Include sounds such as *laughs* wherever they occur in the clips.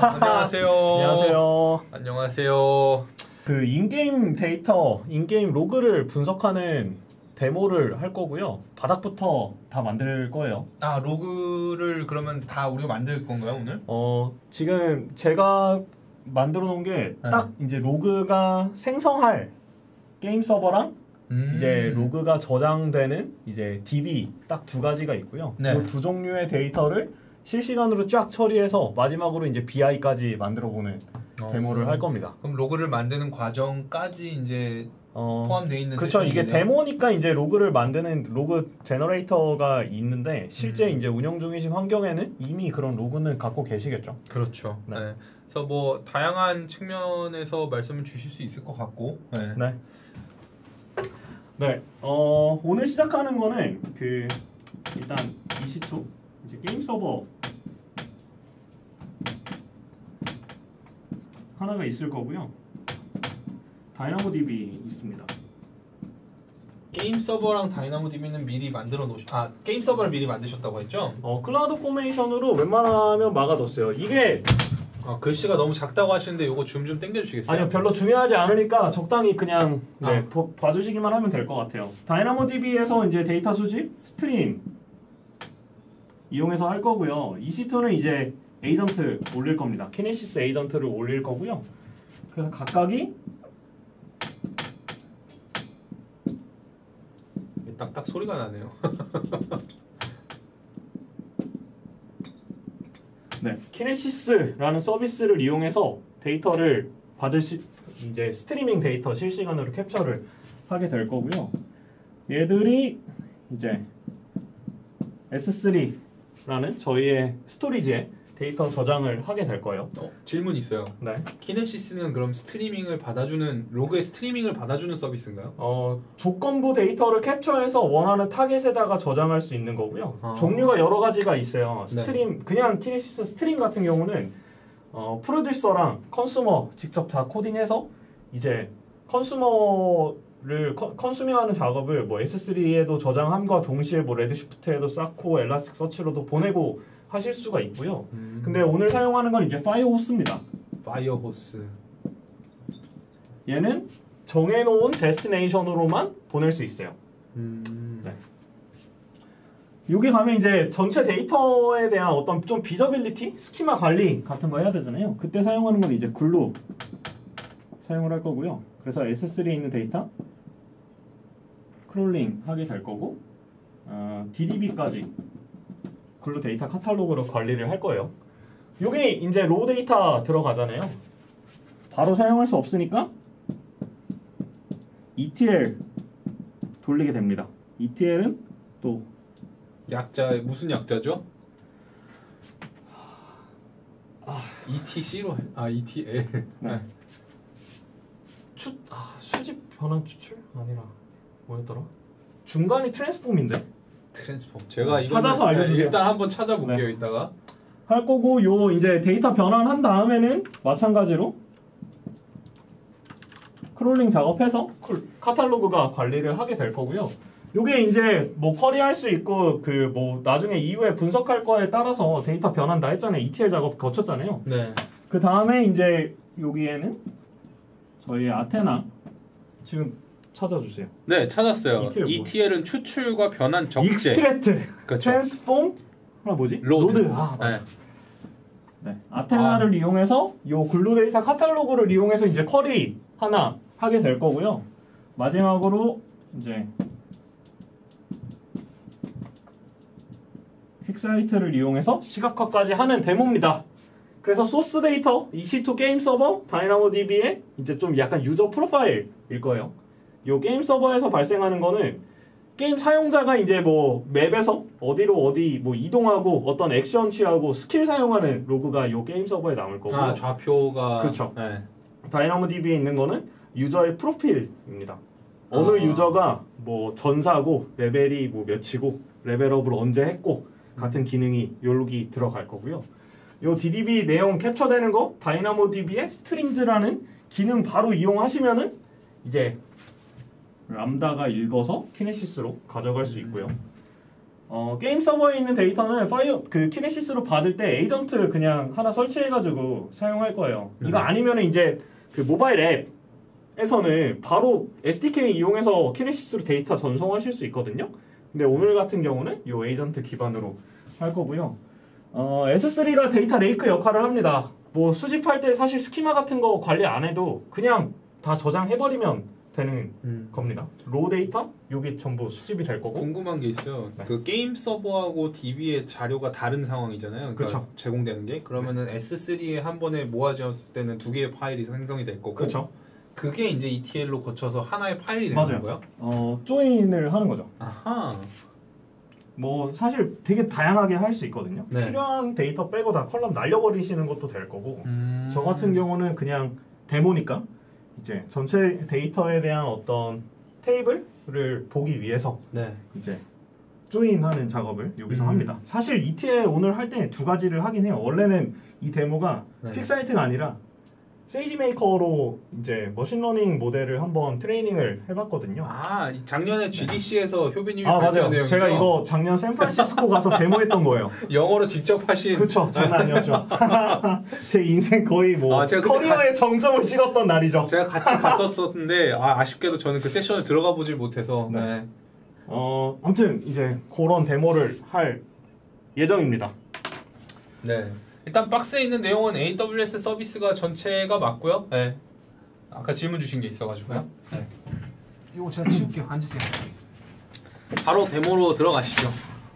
안녕하세요. 안녕하세요. 안녕하세요. 그 in-game 데이터, in-game 로그를 분석하는 데모를 할 거고요. 바닥부터 다 만들 거예요. 아 로그를 그러면 다 우리가 만들 건가요 오늘? 어, 지금 제가 만들어 놓은 게 딱 이제 로그가 생성할 게임 서버랑 음. 이제 로그가 저장되는 이제 DB 딱 두 가지가 있고요. 네. 그 두 종류의 데이터를 실시간으로 쫙 처리해서 마지막으로 이제 BI까지 만들어 보는 어. 데모를 할 겁니다. 그럼 로그를 만드는 과정까지 이제 어, 포함되어 있는 그쵸 이게. 데모니까 이제 로그를 만드는 로그 generator가 있는데 실제 음. 이제 운영 중이신 환경에는 이미 그런 로그는 갖고 계시겠죠. 그렇죠. 네. 네. 그래서 뭐 다양한 측면에서 말씀을 주실 수 있을 것 같고. 네. 네. 네. 어, 오늘 시작하는 거는 그 일단 EC2 이제 게임 서버 하나가 있을 거고요. DynamoDB 있습니다. 게임 서버랑 DynamoDB는 미리 만들어 놓으셨. 아 게임 서버를 미리 만드셨다고 했죠? 어, CloudFormation으로 웬만하면 막아뒀어요. 이게 아 글씨가 너무 작다고 하시는데 이거 줌 좀 당겨주시겠어요? 아니요 별로 중요하지 않으니까 적당히 그냥 네, 아. 보- 봐주시기만 하면 될 것 같아요. DynamoDB에서 이제 데이터 수집, stream 이용해서 할 거고요. EC2는 이제 에이전트 올릴 겁니다. Kinesis 에이전트를 올릴 거고요. 그래서 각각이 딱딱 소리가 나네요. *laughs* 네, Kinesis라는 서비스를 이용해서 데이터를 받으시 이제 스트리밍 데이터 실시간으로 캡처를 하게 될 거고요. 얘들이 이제 S3 라는 저희의 스토리지에 데이터 저장을 하게 될 거예요. 어, 질문 있어요. 네. Kinesis는 그럼 스트리밍을 받아주는 로그의 스트리밍을 받아주는 서비스인가요? 어, 조건부 데이터를 캡처해서 원하는 타겟에다가 저장할 수 있는 거고요. 아. 종류가 여러 가지가 있어요. 네. stream 그냥 Kinesis stream 같은 경우는 어, 프로듀서랑 consumer 직접 다 코딩해서 이제 consumer 를 con- consuming하는 작업을 뭐 S3에도 저장함과 동시에 뭐 Redshift에도 쌓고 Elasticsearch로도 보내고 하실 수가 있고요. 근데 오늘 사용하는 건 이제 Firehose입니다. Firehose. 얘는 정해놓은 destination으로만 보낼 수 있어요. 음. 네. 여기 가면 이제 전체 데이터에 대한 어떤 좀 visibility, schema 관리 같은 거 해야 되잖아요. 그때 사용하는 건 이제 Glue 사용을 할 거고요. 그래서 S3에 있는 데이터 crawling 하게 될 거고 어, DDB까지 Glue Data Catalog로 관리를 할 거예요. 요게 이제 raw data 들어가잖아요. 바로 사용할 수 없으니까 ETL 돌리게 됩니다. ETL은 또 약자 무슨 약자죠? ETC로 해. 아 ETL. 네. 변환 추출 아니라 뭐였더라? 중간이 transform인데 transform. 제가 네, 이거 찾아서 알려주세요. 일단 한번 찾아볼게요. 네. 이따가. 할 거고 요 이제 데이터 변환 한 다음에는 마찬가지로 crawling 작업해서 쿨- 카탈로그가 관리를 하게 될 거고요. 요게 이제 뭐 query할 수 있고 그 뭐 나중에 이후에 분석할 거에 따라서 데이터 변환 다 했잖아요. ETL 작업 거쳤잖아요. 네. 그 다음에 이제 여기에는 저희 아테나 지금 찾아주세요. 네 찾았어요. ETL 뭐야? ETL은 추출과 변환 적재. Extract, 그렇죠. Transform, 하나 뭐지? Load. 아, 맞아. 네. 네. Athena를 이용해서 요 Glue Data Catalog를 이용해서 이제 query 하나 하게 될 거고요. 마지막으로 이제 QuickSight를 이용해서 시각화까지 하는 데모입니다. 그래서 소스 데이터 EC2 게임 서버 DynamoDB의 이제 좀 약간 유저 profile일 거예요. 요 게임 서버에서 발생하는 거는 게임 사용자가 이제 뭐 맵에서 어디로 어디 뭐 이동하고 어떤 액션 취하고 스킬 사용하는 로그가 요 게임 서버에 남을 거고 아 좌표가. 그쵸. 네. DynamoDB에 있는 거는 유저의 프로필입니다. 어느 아. 유저가 뭐 전사고 레벨이 뭐 몇이고 레벨업을 언제 했고 같은 기능이 여기 들어갈 거고요. 요 DDB 내용 캡처되는 거 DynamoDB의 Streams라는 기능 바로 이용하시면은 이제 Lambda가 읽어서 Kinesis로 가져갈 수 있고요. 어, 게임 서버에 있는 데이터는 Fire 그 Kinesis로 받을 때 에이전트 그냥 하나 설치해가지고 사용할 거예요. 네. 이거 아니면은 이제 그 모바일 앱에서는 바로 SDK 이용해서 Kinesis로 데이터 전송하실 수 있거든요. 근데 오늘 같은 경우는 이 에이전트 기반으로 할 거고요. 어, S3가 data lake 역할을 합니다. 뭐 수집할 때 사실 스키마 같은 거 관리 안 해도 그냥 다 저장해버리면 되는 음. 겁니다. raw data 요게 전부 수집이 될 거고. 궁금한 게 있어요. 네. 그 게임 서버하고 DB의 자료가 다른 상황이잖아요. 그러니까 그쵸. 제공되는 게 그러면은 S3에 한 번에 모아졌을 때는 두 개의 파일이 생성이 될 거고 그렇죠. 그게 이제 ETL로 거쳐서 하나의 파일이 되는 맞아요. 거고요. 어, join을 하는 거죠. 아하. 뭐 사실 되게 다양하게 할 수 있거든요. 네. 필요한 데이터 빼고 다 column 날려버리시는 것도 될 거고. 음. 저 같은 경우는 그냥 데모니까 이제 전체 데이터에 대한 어떤 테이블을 보기 위해서 네. 이제 join하는 작업을 여기서 음. 합니다. 사실 ETL 오늘 할 때 두 가지를 하긴 해요. 원래는 이 데모가 네. QuickSight가 아니라 SageMaker로 이제 machine learning 모델을 한번 트레이닝을 해봤거든요. 아 이- 작년에 GDC에서 효빈님이 아 맞아요. 내용이죠. 제가 이거 작년 샌프란시스코 가서 데모했던 거예요. *laughs* 영어로 직접 하신 그쵸 장난 아니었죠. *laughs* 제 인생 거의 뭐 아, 커리어의 정점을 찍었던 날이죠. 제가 같이 *laughs* 갔었었는데 아, 아쉽게도 저는 그 세션을 들어가 보질 못해서 네. 네. 어 아무튼 이제 그런 데모를 할 예정입니다. 네. 일단 박스에 있는 내용은 AWS 서비스가 전체가 맞고요. 네. 아까 질문 주신 게 있어가지고요. 네. 이거 제가 치울게요. 앉으세요. 바로 데모로 들어가시죠.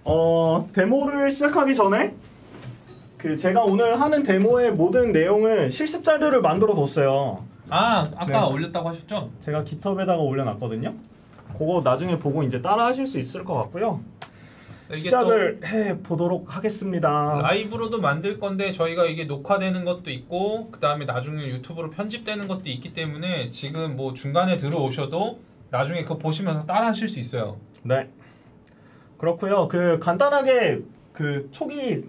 어 데모를 시작하기 전에 그 제가 오늘 하는 데모의 모든 내용은 실습 자료를 만들어 뒀어요. 아 아까 네. 올렸다고 하셨죠? 제가 깃허브에다가 올려놨거든요. 그거 나중에 보고 이제 따라 하실 수 있을 것 같고요. 시작을 해 보도록 하겠습니다. 또 라이브로도 만들 건데 저희가 이게 녹화되는 것도 있고 그 다음에 나중에 유튜브로 편집되는 것도 있기 때문에 지금 뭐 중간에 들어오셔도 나중에 그거 보시면서 따라 하실 수 있어요. 네. 그렇고요. 그 간단하게 그 초기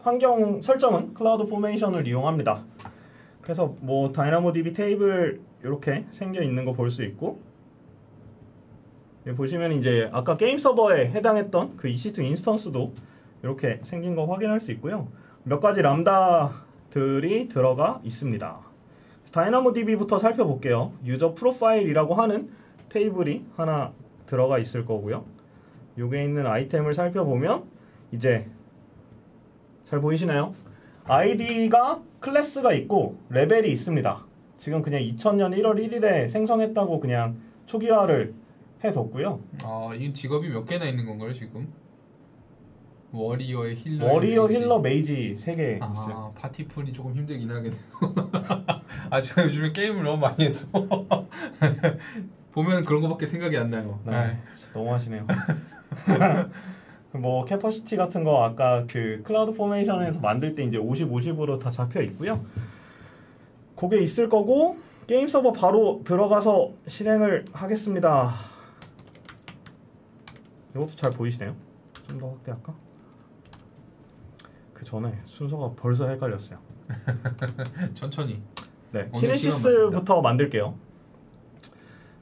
환경 설정은 CloudFormation을 이용합니다. 그래서 뭐 DynamoDB 테이블 이렇게 생겨 있는 거 볼 수 있고 보시면 이제 아까 게임 서버에 해당했던 그 EC2 instance도 이렇게 생긴 거 확인할 수 있고요. 몇 가지 Lambda들이 들어가 있습니다. DynamoDB부터 살펴볼게요. 유저 profile이라고 하는 테이블이 하나 들어가 있을 거고요. 여기에 있는 아이템을 살펴보면 이제 잘 보이시나요? 아이디가 클래스가 있고 레벨이 있습니다. 지금 그냥 2000년 1월 1일에 생성했다고 그냥 초기화를 해뒀고요. 아, 이 직업이 몇 개나 있는 건가요 지금? warrior의 healer. warrior healer mage 3개 있어요. 아, 파티풀이 조금 힘들긴 하겠네요. *laughs* 아, 제가 요즘에 게임을 너무 많이 해서 *laughs* 보면 그런 거밖에 생각이 안 나요. 네, 너무 하시네요. *laughs* 뭐 capacity 같은 거 아까 그 CloudFormation에서 만들 때 이제 50, 50으로 다 잡혀 있고요. 그게 있을 거고 게임 서버 바로 들어가서 실행을 하겠습니다. 이것도 잘 보이시네요. 좀 더 확대할까? 그 전에 순서가 벌써 헷갈렸어요. *laughs* 천천히. 네, Kinesis부터 만들게요.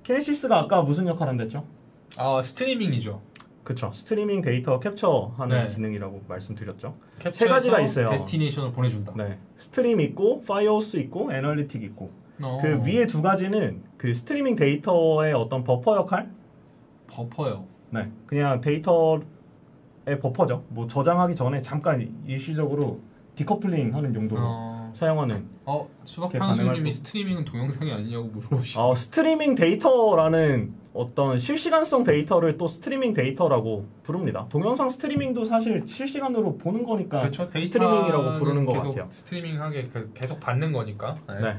Kinesis가 아까 무슨 역할 한댔죠? 아, 스트리밍이죠. 그쵸 스트리밍 데이터 캡처하는 네. 기능이라고 말씀드렸죠 세 가지가 있어요. destination을 보내준다. 네 Streams 있고 Firehose 있고 Analytics 있고 어, 그 위에 두 가지는 그 스트리밍 데이터의 어떤 버퍼 역할 버퍼요. 네 그냥 데이터의 버퍼죠 뭐 저장하기 전에 잠깐 일시적으로 디커플링 하는 용도로 어, 사용하는 어 수박탕수님이 스트리밍은 동영상이 아니냐고 물어보시. 어, 스트리밍 데이터라는 어떤 실시간성 데이터를 또 스트리밍 데이터라고 부릅니다 동영상 스트리밍도 사실 실시간으로 보는 거니까 그렇죠. 스트리밍이라고 부르는 것 같아요 스트리밍하게 그- 계속 받는 거니까. 네.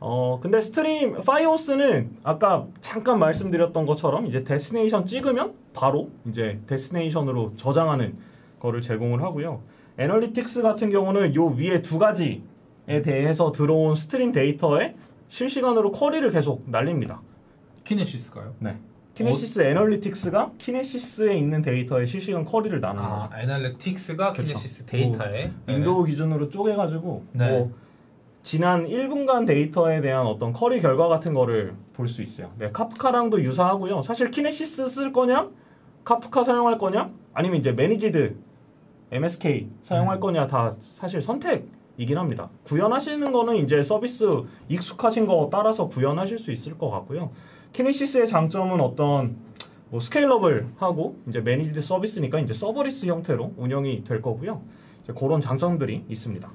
어 근데 Streams Firehose는 아까 잠깐 말씀드렸던 것처럼 이제 destination 찍으면 바로 이제 destination으로 저장하는 거를 제공을 하고요. Analytics 같은 경우는 요 위에 두 가지에 대해서 들어온 stream 데이터에 실시간으로 query를 계속 날립니다. Kinesis가요? 네. Kinesis Analytics가 Kinesis에 있는 데이터에 실시간 query를 날리는 거죠. 아, Analytics가 그쵸. Kinesis 데이터에 네. 윈도우 기준으로 쪼개가지고 네. 뭐 지난 1분간 데이터에 대한 어떤 query 결과 같은 거를 볼 수 있어요. 네, Kafka랑도 유사하고요. 사실 Kinesis 쓸 거냐 카프카 사용할 거냐? 아니면 이제 managed MSK 사용할 거냐 다 사실 선택이긴 합니다. 구현하시는 거는 이제 서비스 익숙하신 거 따라서 구현하실 수 있을 것 같고요. Kinesis의 장점은 어떤 뭐 scalable 하고 이제 managed 서비스니까 이제 serverless 형태로 운영이 될 거고요. 이제 그런 장점들이 있습니다.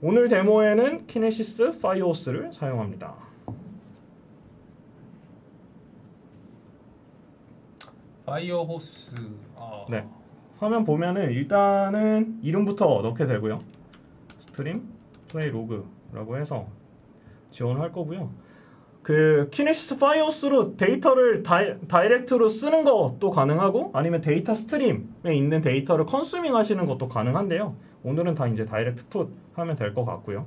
오늘 데모에는 Kinesis Firehose를 사용합니다. Firehose. 아, 네. 화면 보면은 일단은 이름부터 넣게 되고요. stream play log라고 해서 지원할 거고요. 그 Kinesis Firehose로 데이터를 다이, direct로 쓰는 것도 가능하고 아니면 데이터 stream에 있는 데이터를 consuming 하시는 것도 가능한데요. 오늘은 다 이제 direct put 하면 될 것 같고요.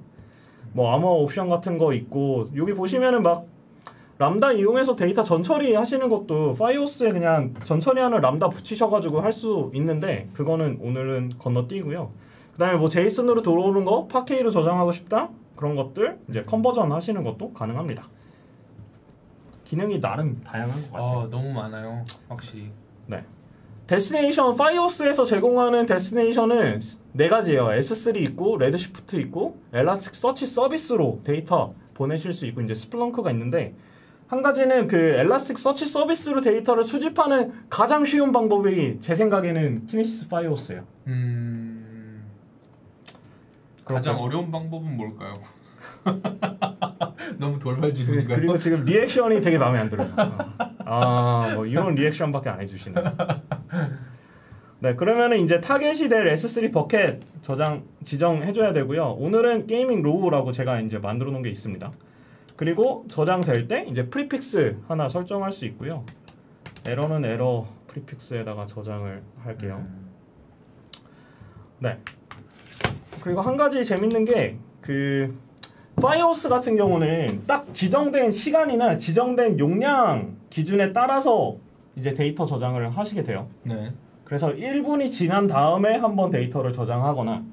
뭐 암호 옵션 같은 거 있고 여기 보시면은 막 람다 이용해서 데이터 전처리 하시는 것도 Firehose에 그냥 전처리하는 람다 붙이셔가지고 할 수 있는데 그거는 오늘은 건너뛰고요. 그다음에 뭐 JSON으로 들어오는 거 Parquet로 저장하고 싶다 그런 것들 이제 conversion 하시는 것도 가능합니다. 기능이 나름 다양한 것 같아요. 아, 너무 많아요. 확실히. destination Firehose에서 제공하는 destination은 네 가지예요. S3 있고 Redshift 있고 Elasticsearch Service로 데이터 보내실 수 있고 이제 Splunk가 있는데 한 가지는 그 Elasticsearch Service로 데이터를 수집하는 가장 쉬운 방법이 제 생각에는 Kinesis Firehose예요. 음. 가장 어려운 방법은 뭘까요? *laughs* 너무 돌발 질문인가요? 그리고 지금 리액션이 되게 마음에 안 들어요. 아, 뭐 이런 리액션밖에 안 해주시네. 네, 그러면은 이제 타겟이 될 S3 bucket 저장 지정해줘야 되고요. 오늘은 gaming raw라고 제가 이제 만들어 놓은 게 있습니다. 그리고 저장될 때 이제 prefix 하나 설정할 수 있고요. 에러는 에러 prefix에다가 저장을 할게요. 네. 그리고 한 가지 재밌는 게 그 Firehose 같은 경우는 딱 지정된 시간이나 지정된 용량 기준에 따라서 이제 데이터 저장을 하시게 돼요. 네. 그래서 1분이 지난 다음에 한번 데이터를 저장하거나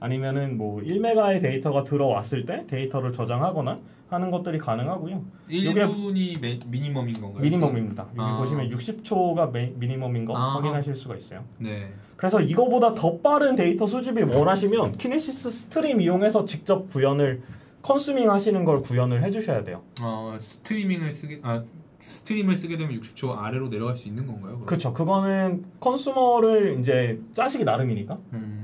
아니면은 뭐 1메가의 데이터가 들어왔을 때 데이터를 저장하거나 하는 것들이 가능하고요. 요게 1분이 매, minimum인 건가요? minimum입니다. 여기 아. 보시면 60초가 minimum인 거 아하. 확인하실 수가 있어요. 네. 그래서 이거보다 더 빠른 데이터 수집을 원하시면 Kinesis stream 이용해서 직접 구현을 consuming 하시는 걸 구현을 해주셔야 돼요. 어, 스트리밍을 쓰게 아 stream을 쓰게 되면 60초 아래로 내려갈 수 있는 건가요? 그렇죠. 그거는 consumer를 이제 짜시기 나름이니까 음.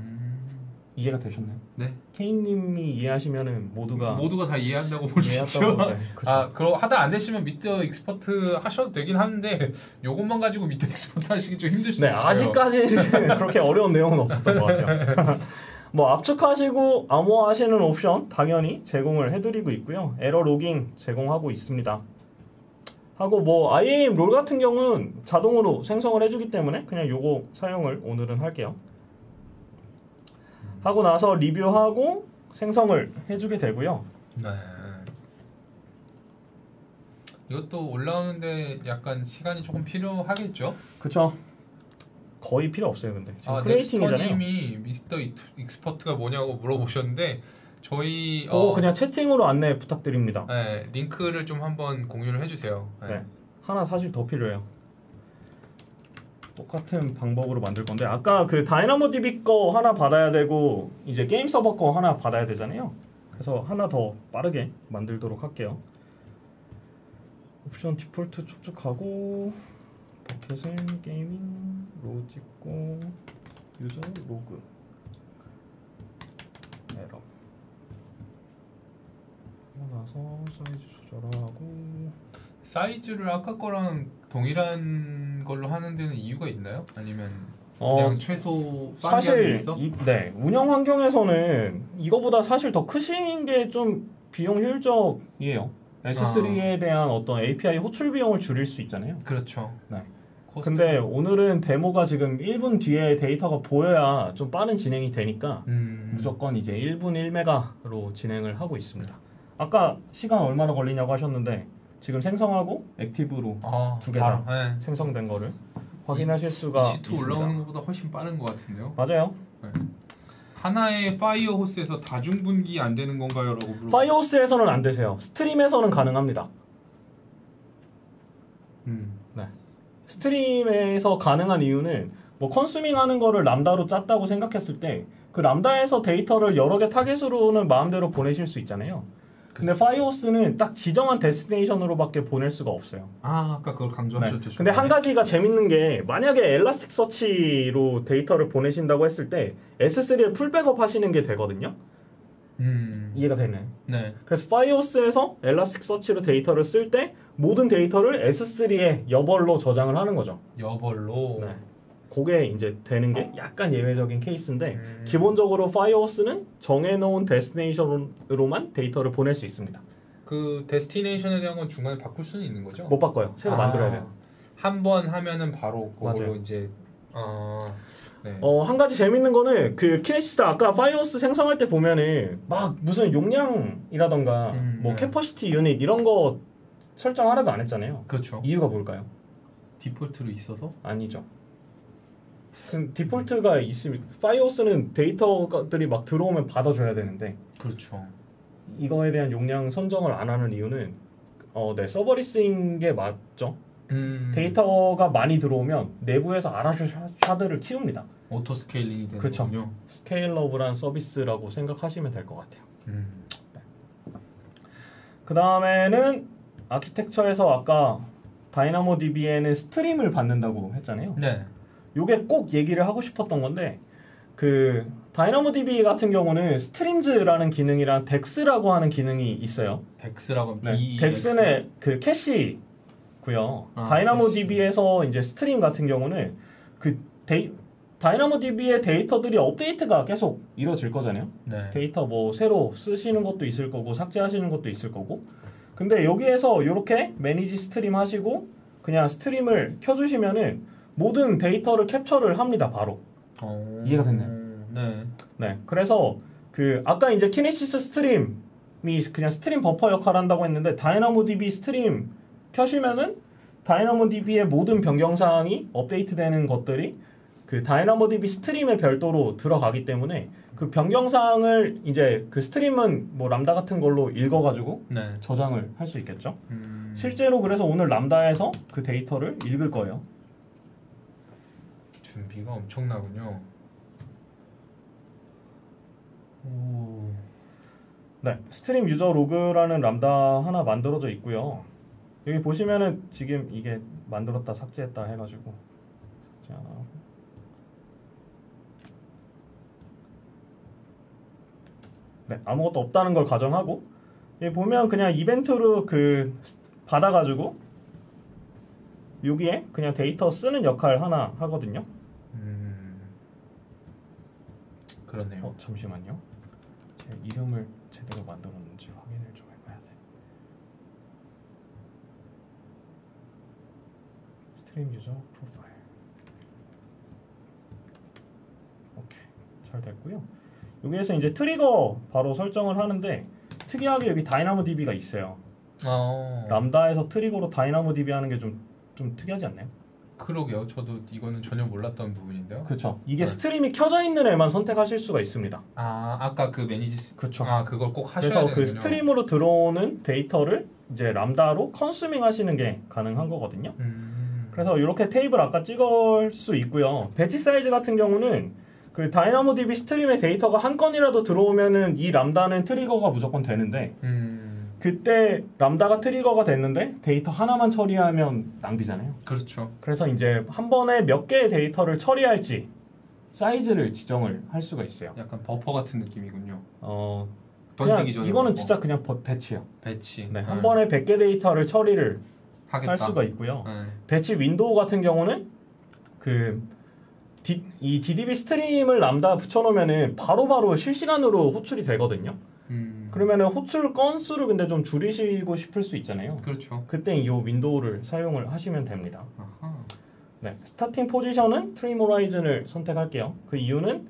이해가 되셨나요? 네. 케인님이 이해하시면은 모두가 모두가 다 이해한다고 볼 수 있죠. 이해했다고 네, 그쵸. 아, 그럼 하다 안 되시면 Meet the Expert 하셔도 되긴 하는데 요것만 가지고 Meet the *laughs* Expert 하시기 좀 힘들 수 네, 있어요. 아직까지는 그렇게 어려운 내용은 없었던 것 같아요. *laughs* 뭐 압축하시고 암호화하시는 옵션 당연히 제공을 해드리고 있고요. 에러 logging 제공하고 있습니다. 하고 뭐 IAM role 같은 경우는 자동으로 생성을 해주기 때문에 그냥 요거 사용을 오늘은 할게요. 하고 나서 리뷰하고 생성을 해주게 되고요. 네. 이것도 올라오는데 약간 시간이 조금 필요하겠죠? 그쵸? 거의 필요 없어요, 근데 지금 아, creating이잖아요. Meet the Expert가 뭐냐고 물어보셨는데 저희 그거 그냥 채팅으로 안내 부탁드립니다. 네, 링크를 좀 한번 공유를 해주세요. 네. 네. 하나 사실 더 필요해요. 똑같은 방법으로 만들 건데 아까 그 DynamoDB 거 하나 받아야 되고 이제 게임 서버 거 하나 받아야 되잖아요. 그래서 하나 더 빠르게 만들도록 할게요. 옵션 디폴트 쭉쭉하고 bucket은 gaming raw 찍고 user log error 하고 나서 사이즈 조절하고 사이즈를 아까 거랑 동일한 걸로 하는 데는 이유가 있나요? 아니면 어, 그냥 최소 빠르게 하기 사실? 이, 네 운영 환경에서는 이거보다 사실 더 크신 게 좀 비용 효율적이에요. S3에 대한 어떤 API 호출 비용을 줄일 수 있잖아요. 그렇죠. 네. cost. 근데 오늘은 데모가 지금 1분 뒤에 데이터가 보여야 좀 빠른 진행이 되니까 음, 무조건 이제 1분 1메가로 진행을 하고 있습니다. 아까 시간 얼마나 걸리냐고 하셨는데 지금 생성하고 active로 아, 두개 바로, 네. 생성된 거를 확인하실 수가 EC2 있습니다. 올라오는 것보다 훨씬 빠른 것 같은데요. 맞아요. 하나의 Firehose에서 다중 분기 안 되는 건가요?라고 물어. Firehose에서는 안 되세요. stream에서는 가능합니다. 음. stream에서 가능한 이유는 뭐 consuming 하는 거를 Lambda로 짰다고 생각했을 때 그 Lambda에서 데이터를 여러 개 타겟으로는 마음대로 보내실 수 있잖아요. 근데 Firehose는 딱 지정한 destination으로밖에 보낼 수가 없어요. 아 아까 그걸 네. 강조하셨죠. 근데 한 가지가 재밌는 게 만약에 Elasticsearch로 데이터를 보내신다고 했을 때 S3에 full 백업 하시는 게 되거든요. 음. 이해가 되나요? 네. 그래서 Firehose에서 Elasticsearch로 데이터를 쓸 때 모든 데이터를 S3에 여벌로 저장을 하는 거죠. 여벌로. 네. 그게 이제 되는 게 약간 예외적인 케이스인데 음. 기본적으로 Firehose는 정해놓은 destination으로만 데이터를 보낼 수 있습니다. 그 destination에 대한 건 중간에 바꿀 수는 있는 거죠? 못 바꿔요. 새로 만들어야 돼요. 한 번 하면은 바로 그걸로. 이제 어. 네. 어, 한 가지 재밌는 거는 그 Kinesis 아까 Firehose 생성할 때 보면은 막 무슨 용량이라던가 음, 뭐 네. capacity unit 이런 거 설정 하나도 안 했잖아요. 그렇죠. 이유가 뭘까요? 디폴트로 있어서 아니죠. 그 디폴트가 있으면 Firehose는 데이터들이 막 들어오면 받아줘야 되는데 그렇죠. 이거에 대한 용량 선정을 안 하는 이유는 어, 네 serverless인 게 맞죠. 음. 데이터가 많이 들어오면 내부에서 알아서 샤- shard를 키웁니다. auto scaling이 되는 그쵸. 거군요. scalable한 서비스라고 생각하시면 될 것 같아요. 음. 그 다음에는 아키텍처에서 아까 DynamoDB에는 stream을 받는다고 했잖아요. 네. 요게 꼭 얘기를 하고 싶었던 건데 그 DynamoDB 같은 경우는 Streams라는 기능이랑 DAX라고 하는 기능이 있어요. DAX라고 네. DAX. DAX는 그 캐시고요. 아, Dynamo 캐시. DB에서 이제 stream 같은 경우는 그 데이, DynamoDB의 데이터들이 업데이트가 계속 이루어질 거잖아요. 네. 데이터 뭐 새로 쓰시는 것도 있을 거고 삭제하시는 것도 있을 거고 근데 여기에서 이렇게 manage stream 하시고 그냥 stream을 켜주시면은 모든 데이터를 캡처를 합니다 바로 어... 이해가 됐나요? 네. 네 그래서 그 아까 이제 Kinesis stream이 그냥 stream 버퍼 역할을 한다고 했는데 DynamoDB stream 켜시면은 DynamoDB의 모든 변경 사항이 업데이트되는 것들이 그 DynamoDB stream에 별도로 들어가기 때문에 그 변경 사항을 이제 그 stream은 뭐 람다 같은 걸로 읽어가지고 네. 저장을 할 수 있겠죠. 음... 실제로 그래서 오늘 Lambda에서 그 데이터를 읽을 거예요. 준비가 엄청나군요. 오. 네, stream user log라는 Lambda 하나 만들어져 있고요. 여기 보시면은 지금 이게 만들었다 삭제했다 해가지고 삭제 하나 하고. 네, 아무것도 없다는 걸 가정하고 여기 보면 그냥 이벤트로 그 받아가지고 여기에 그냥 데이터 쓰는 역할 하나 하거든요. 음. 그렇네요. 어 잠시만요. 제 이름을 제대로 만들었는지 확인을 좀 해봐야 돼. stream user profile. 오케이 잘 됐고요. 여기에서 이제 트리거 바로 설정을 하는데 특이하게 여기 DynamoDB가 있어요. 어. Lambda에서 트리거로 DynamoDB 하는 게 좀 좀 특이하지 않나요? 그러게요. 저도 이거는 전혀 몰랐던 부분인데요. 그렇죠. 이게 네. 스트림이 켜져 있는 애만 선택하실 수가 있습니다. 아 아까 그 manage 그렇죠. 아 그걸 꼭 하셔야 그래서 되는군요. 그 stream으로 들어오는 데이터를 이제 Lambda로 consuming 하시는 게 가능한 거거든요. 음. 그래서 이렇게 테이블 아까 찍을 수 있고요. batch size 같은 경우는 그 DynamoDB stream의 데이터가 한 건이라도 들어오면은 이 Lambda는 트리거가 무조건 되는데 음. 그때 Lambda가 트리거가 됐는데 데이터 하나만 처리하면 낭비잖아요. 그렇죠. 그래서 이제 한 번에 몇 개의 데이터를 처리할지 사이즈를 지정을 할 수가 있어요. 약간 버퍼 같은 느낌이군요. 어, 던지기 전에 이거는 버퍼. 진짜 그냥 버- batch요. batch. 네, 음. 한 번에 100개 데이터를 처리를 하겠다. 할 수가 있고요. 네. batch window 같은 경우는 그 디, 이 DDB stream을 Lambda 붙여놓으면은 바로바로 실시간으로 호출이 되거든요. 음. 그러면은 호출 건수를 근데 좀 줄이시고 싶을 수 있잖아요. 그렇죠. 그때 이 window를 사용을 하시면 됩니다. 아하. 네, starting position은 trim horizon을 선택할게요. 그 이유는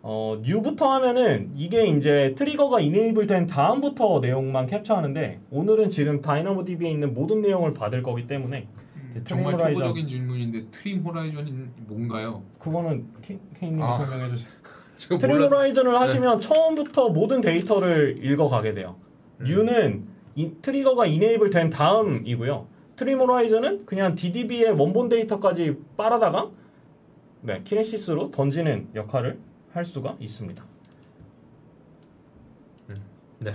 어, new부터 하면은 이게 이제 트리거가 enable 된 다음부터 내용만 캡처하는데 오늘은 지금 DynamoDB에 있는 모든 내용을 받을 거기 때문에 정말 horizon. 초보적인 질문인데 trim horizon이 뭔가요? 그거는 케, 케이님이 아. 설명해 주세요. trim 몰라서- horizon을 하시면 처음부터 모든 데이터를 읽어가게 돼요. 음. new는 이 트리거가 enable 된 다음이고요. trim horizon은 그냥 DDB의 원본 데이터까지 빨아다가 네, Kinesis로 던지는 역할을 할 수가 있습니다. 네.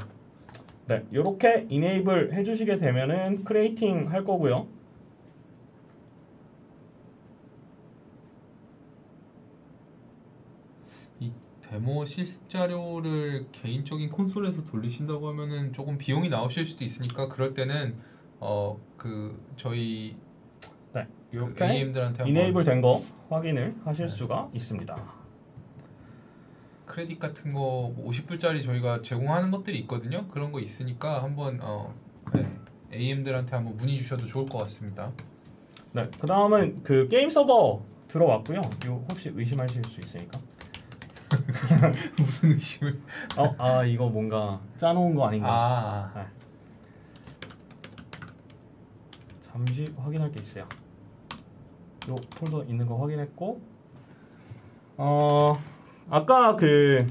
네, 이렇게 enable 해주시게 되면은 creating 할 거고요. 데모 실습 자료를 개인적인 콘솔에서 돌리신다고 하면은 조금 비용이 나오실 수도 있으니까 그럴 때는 어 그 저희 네, 그 이렇게 AM들한테 이네이블 된 거 확인을 하실 네. 수가 있습니다. 크레딧 같은 거뭐 50불짜리 저희가 제공하는 것들이 있거든요. 그런 거 있으니까 한번 어 네, AM들한테 한번 문의 주셔도 좋을 것 같습니다. 네, 그 다음은 그 게임 서버 들어왔고요. 요 혹시 의심하실 수 있으니까. *laughs* 무슨 의심을? 어, 아 이거 뭔가 짜놓은 거 아닌가? 아, 잠시 확인할 게 있어요. 요 폴더 있는 거 확인했고, 어 아까 그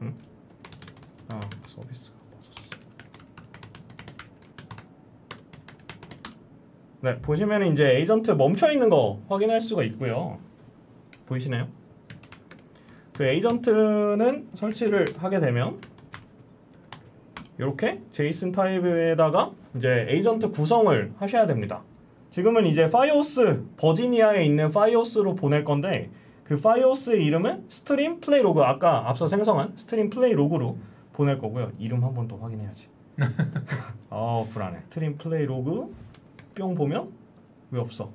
음? 아 서비스가 빠졌어. 네 보시면 이제 에이전트 멈춰 있는 거 확인할 수가 있고요. 보이시나요? 그 에이전트는 설치를 하게 되면 이렇게 JSON 타입에다가 이제 에이전트 구성을 하셔야 됩니다. 지금은 이제 Firehose 버지니아에 있는 Firehose로 보낼 건데 그 Firehose의 이름은 stream play log 아까 앞서 생성한 stream play log로 보낼 거고요. 이름 한 번 더 확인해야지. *laughs* 아 불안해. 스트림 플레이 로그 뿅 보면 왜 없어?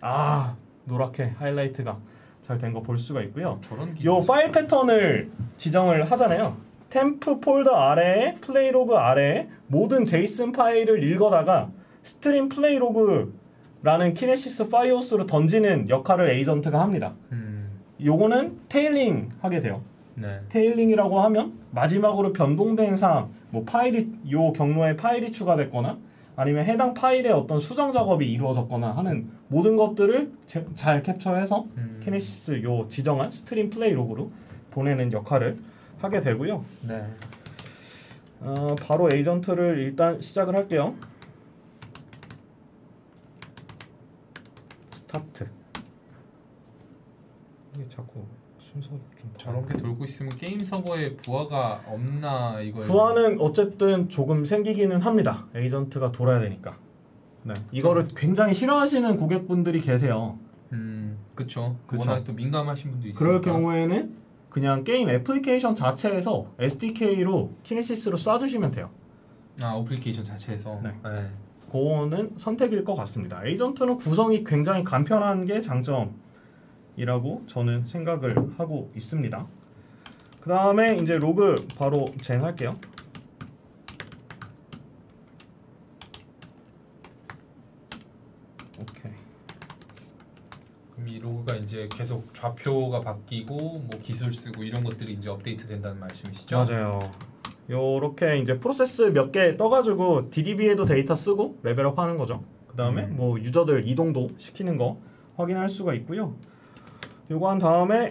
아 노랗게 하이라이트가 잘 된 거 볼 수가 있고요. 저런. 요 파일 패턴을 지정을 하잖아요. 템프 폴더 아래에 플레이 로그 아래에 모든 제이슨 파일을 읽어다가 스트림 플레이 로그라는 키네시스 파이오스로 던지는 역할을 에이전트가 합니다. 음, 요거는 테일링 하게 돼요. 네. 테일링이라고 하면 마지막으로 변동된 사항, 뭐 파일이 요 경로에 파일이 추가됐거나 아니면 해당 파일에 어떤 수정 작업이 이루어졌거나 하는 모든 것들을 제- 잘 캡처해서 음, 키네시스 요 지정한 스트림 플레이 로그로 보내는 역할을 하게 되고요. 네. 어, 바로 에이전트를 일단 시작을 할게요. 스타트. 이게 자꾸 순서 좀 저렇게 돌고 있으면 게임 서버에 부하가 없나 이거. 부하는 어쨌든 조금 생기기는 합니다. 에이전트가 돌아야 되니까. 네. 이거를 굉장히 싫어하시는 고객분들이 계세요. 음, 그쵸. 그쵸. 워낙 또 민감하신 분도 있으니까. 그럴 경우에는 그냥 게임 애플리케이션 자체에서 SDK로 키네시스로 쏴주시면 돼요. 아 어플리케이션 자체에서. 네. 네. 그거는 선택일 것 같습니다. 에이전트는 구성이 굉장히 간편한 게 장점 이라고 저는 생각을 하고 있습니다. 그 다음에 이제 로그 바로 젠할게요. 오케이. 그럼 이 로그가 이제 계속 좌표가 바뀌고 뭐 기술 쓰고 이런 것들이 이제 업데이트 된다는 말씀이시죠? 맞아요. 요렇게 이제 프로세스 몇 개 떠가지고 DDB에도 데이터 쓰고 레벨업 하는 거죠. 그 다음에 음. 뭐 유저들 이동도 시키는 거 확인할 수가 있고요. 요거 한 다음에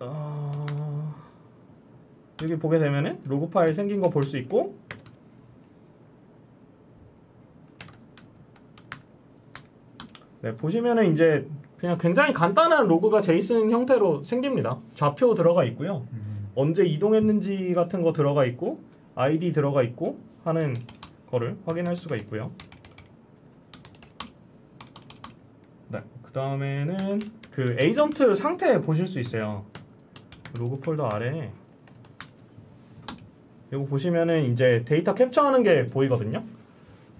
어... 여기 보게 되면은 로그 파일 생긴 거 볼 수 있고 네 보시면은 이제 그냥 굉장히 간단한 로그가 제이슨 형태로 생깁니다. 좌표 들어가 있고요. 음, 언제 이동했는지 같은 거 들어가 있고 아이디 들어가 있고 하는 거를 확인할 수가 있고요. 네, 그 다음에는 그 에이전트 상태 보실 수 있어요. 로그 폴더 아래에 이거 보시면은 이제 데이터 캡처하는 게 보이거든요.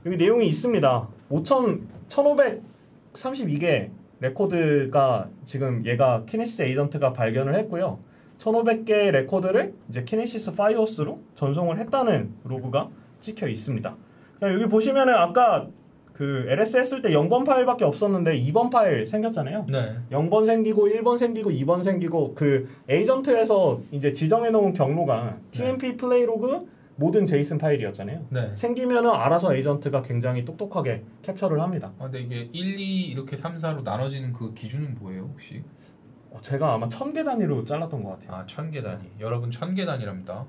여기 내용이 있습니다. 5,000, 1,532개 레코드가 지금 얘가 키네시스 에이전트가 발견을 했고요. 1500개의 레코드를 이제 키네시스 파이오스로 전송을 했다는 로그가 찍혀 있습니다. 그다음 여기 보시면은 아까 그 LS 했을 때 0번 파일밖에 없었는데 2번 파일 생겼잖아요. 네. 0번 생기고 1번 생기고 2번 생기고 그 에이전트에서 이제 지정해 놓은 경로가 TMP 플레이 로그 모든 제이슨 파일이었잖아요. 네. 생기면은 알아서 에이전트가 굉장히 똑똑하게 캡처를 합니다. 아, 근데 이게 1, 2 이렇게 3, 4로 나눠지는 그 기준은 뭐예요, 혹시? 어, 제가 아마 천 개 단위로 잘랐던 것 같아요. 아, 천 개 단위. 여러분 천 개 단위랍니다.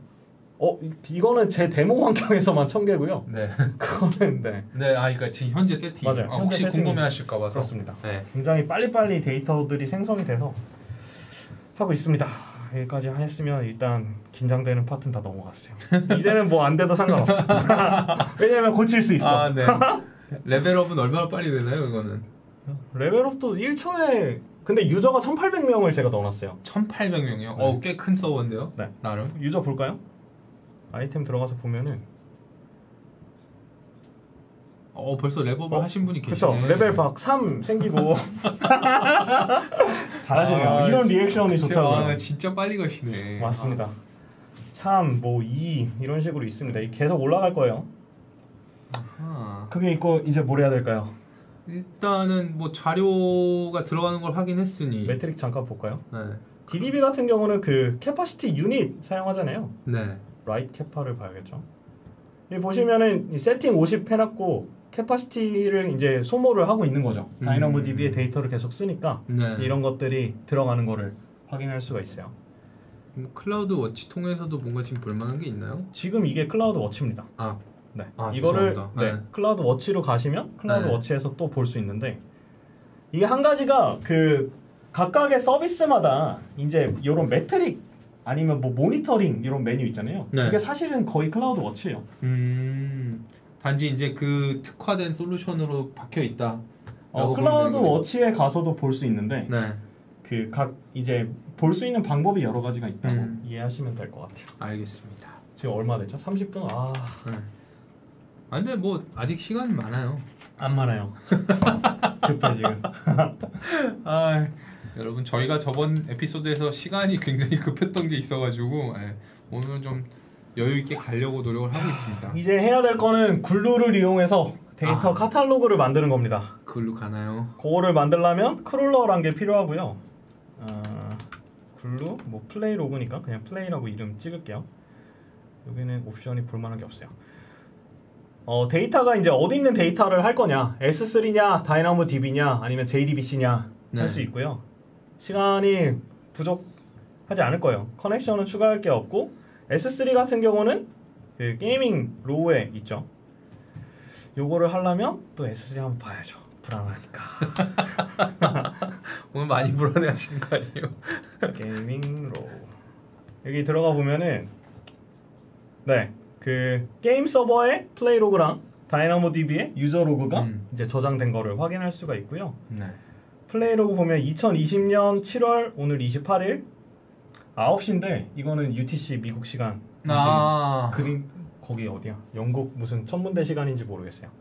어 이, 이거는 제 데모 환경에서만 천 개고요. 네. 그거는 네 네, 아, 그러니까 지금 현재 세팅. 맞아요. 아, 혹시 궁금해하실까 봐서. 그렇습니다. 네. 굉장히 빨리빨리 데이터들이 생성이 돼서 하고 있습니다. 여기까지 했으면 일단 긴장되는 파트는 다 넘어갔어요. *laughs* 이제는 뭐 안 돼도 상관없어. *laughs* 왜냐면 고칠 수 있어. 아, 네. 레벨업은 얼마나 빨리 되나요, 이거는? 레벨업도 1초에 근데 유저가 1,800명을 제가 넣어놨어요. 1,800명이요. 네. 어, 꽤 큰 서버인데요. 네. 나름. 유저 볼까요? 아이템 들어가서 보면은 어, 벌써 레벨업 어, 하신 분이 계시네. 그쵸 레벨 박 3 생기고 *laughs* 잘하시네요. 아, 이런 리액션이 좋다고요. 아, 진짜 빨리 가시네. 맞습니다. 3, 뭐 2 이런 식으로 있습니다. 계속 올라갈 거예요. 아. 그게 있고 이제 뭘 해야 될까요? 일단은 뭐 자료가 들어가는 걸 확인했으니. 매트릭 잠깐 볼까요? 네. DDB 같은 경우는 그 캐파시티 유닛 사용하잖아요. 네. 라이트 캐파를 봐야겠죠. 여기 보시면은 이 세팅 50 해놨고 캐파시티를 이제 소모를 하고 있는 거죠. 음. 다이나모DB의 데이터를 계속 쓰니까 네. 이런 것들이 들어가는 거를 확인할 수가 있어요. 뭐 클라우드 워치 통해서도 뭔가 지금 볼만한 게 있나요? 지금 이게 클라우드 워치입니다. 아, 네. 아, 이거를. 네, 네. 클라우드 워치로 가시면 클라우드 네. 워치에서 또 볼 수 있는데 이게 한 가지가 그 각각의 서비스마다 이제 이런 매트릭 아니면 뭐 모니터링 이런 메뉴 있잖아요. 네. 그게 사실은 거의 클라우드 워치예요. 음, 단지 이제 그 특화된 솔루션으로 박혀 있다. 어, 클라우드 워치에 가서도 볼 수 있는데 네, 그 각 이제 볼 수 있는 방법이 여러 가지가 있다고 음. 이해하시면 될 것 같아요. 알겠습니다. 지금 얼마 됐죠? 30분? 아, 네. 아, 근데 뭐 아직 시간이 많아요. 안 많아요. *laughs* 급해 지금. 아, 여러분 저희가 저번 에피소드에서 시간이 굉장히 급했던 게 있어가지고 예, 오늘은 좀 여유 있게 가려고 노력을 하고 있습니다. 이제 해야 될 거는 글루를 이용해서 데이터 아. 카탈로그를 만드는 겁니다. 그걸로 가나요? 그거를 만들려면 크롤러란 게 필요하고요. 아, 글루 뭐 플레이 로그니까 그냥 플레이라고 이름 찍을게요. 여기는 옵션이 볼만한 게 없어요. 어, 데이터가 이제 어디 있는 데이터를 할 거냐? S3냐, 다이나모 DB냐, 아니면 JDBC냐 네. 할수 있고요. 시간이 부족하지 않을 거예요. 커넥션은 추가할 게 없고 S3 같은 경우는 그 게이밍 로우에 있죠. 요거를 하려면 또 S3 한번 봐야죠. 불안하니까. *laughs* 오늘 많이 불안해하시는 거 아니에요? *laughs* 게이밍 raw 여기 들어가 보면은 네 그 게임 서버의 플레이 로그랑 DynamoDB의 유저 로그가 음. 이제 저장된 거를 확인할 수가 있고요. 네. 플레이 로그 보면 2020년 7월 오늘 28일 9시인데 이거는 UTC 미국 시간 아, 그게 거기 어디야? 영국 무슨 천문대 시간인지 모르겠어요.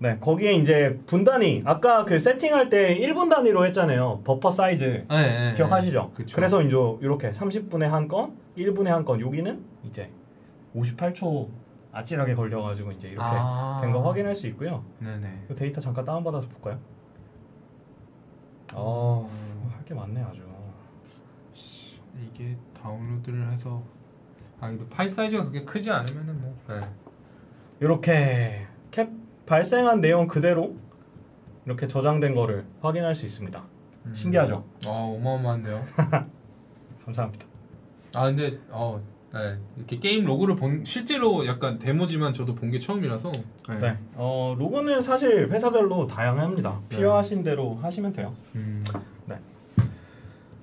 네, 거기에 이제 분단위 아까 그 세팅할 때 1분 단위로 했잖아요. 버퍼 사이즈 네, 네, 기억하시죠? 그쵸. 그래서 이제 이렇게 30분에 한 건, 1분에 한 건. 여기는 이제 58초 아찔하게 걸려 가지고 이제 이렇게 아. 된거 확인할 수 있고요. 네네. 이 데이터 잠깐 다운 받아서 볼까요? 어, 할게 많네 아주. 이게 다운로드를 해서 아 이거 파일 사이즈가 그렇게 크지 않으면은 뭐 네. 이렇게 캡 발생한 내용 그대로 이렇게 저장된 거를 확인할 수 있습니다. 음. 신기하죠? 아 어마어마한데요. *laughs* 감사합니다. 아 근데 어 네. 이렇게 게임 로그를 본 실제로 약간 데모지만 저도 본 게 처음이라서 네. 네. 어, 로그는 사실 회사별로 다양합니다. 네. 필요하신 대로 하시면 돼요. 음,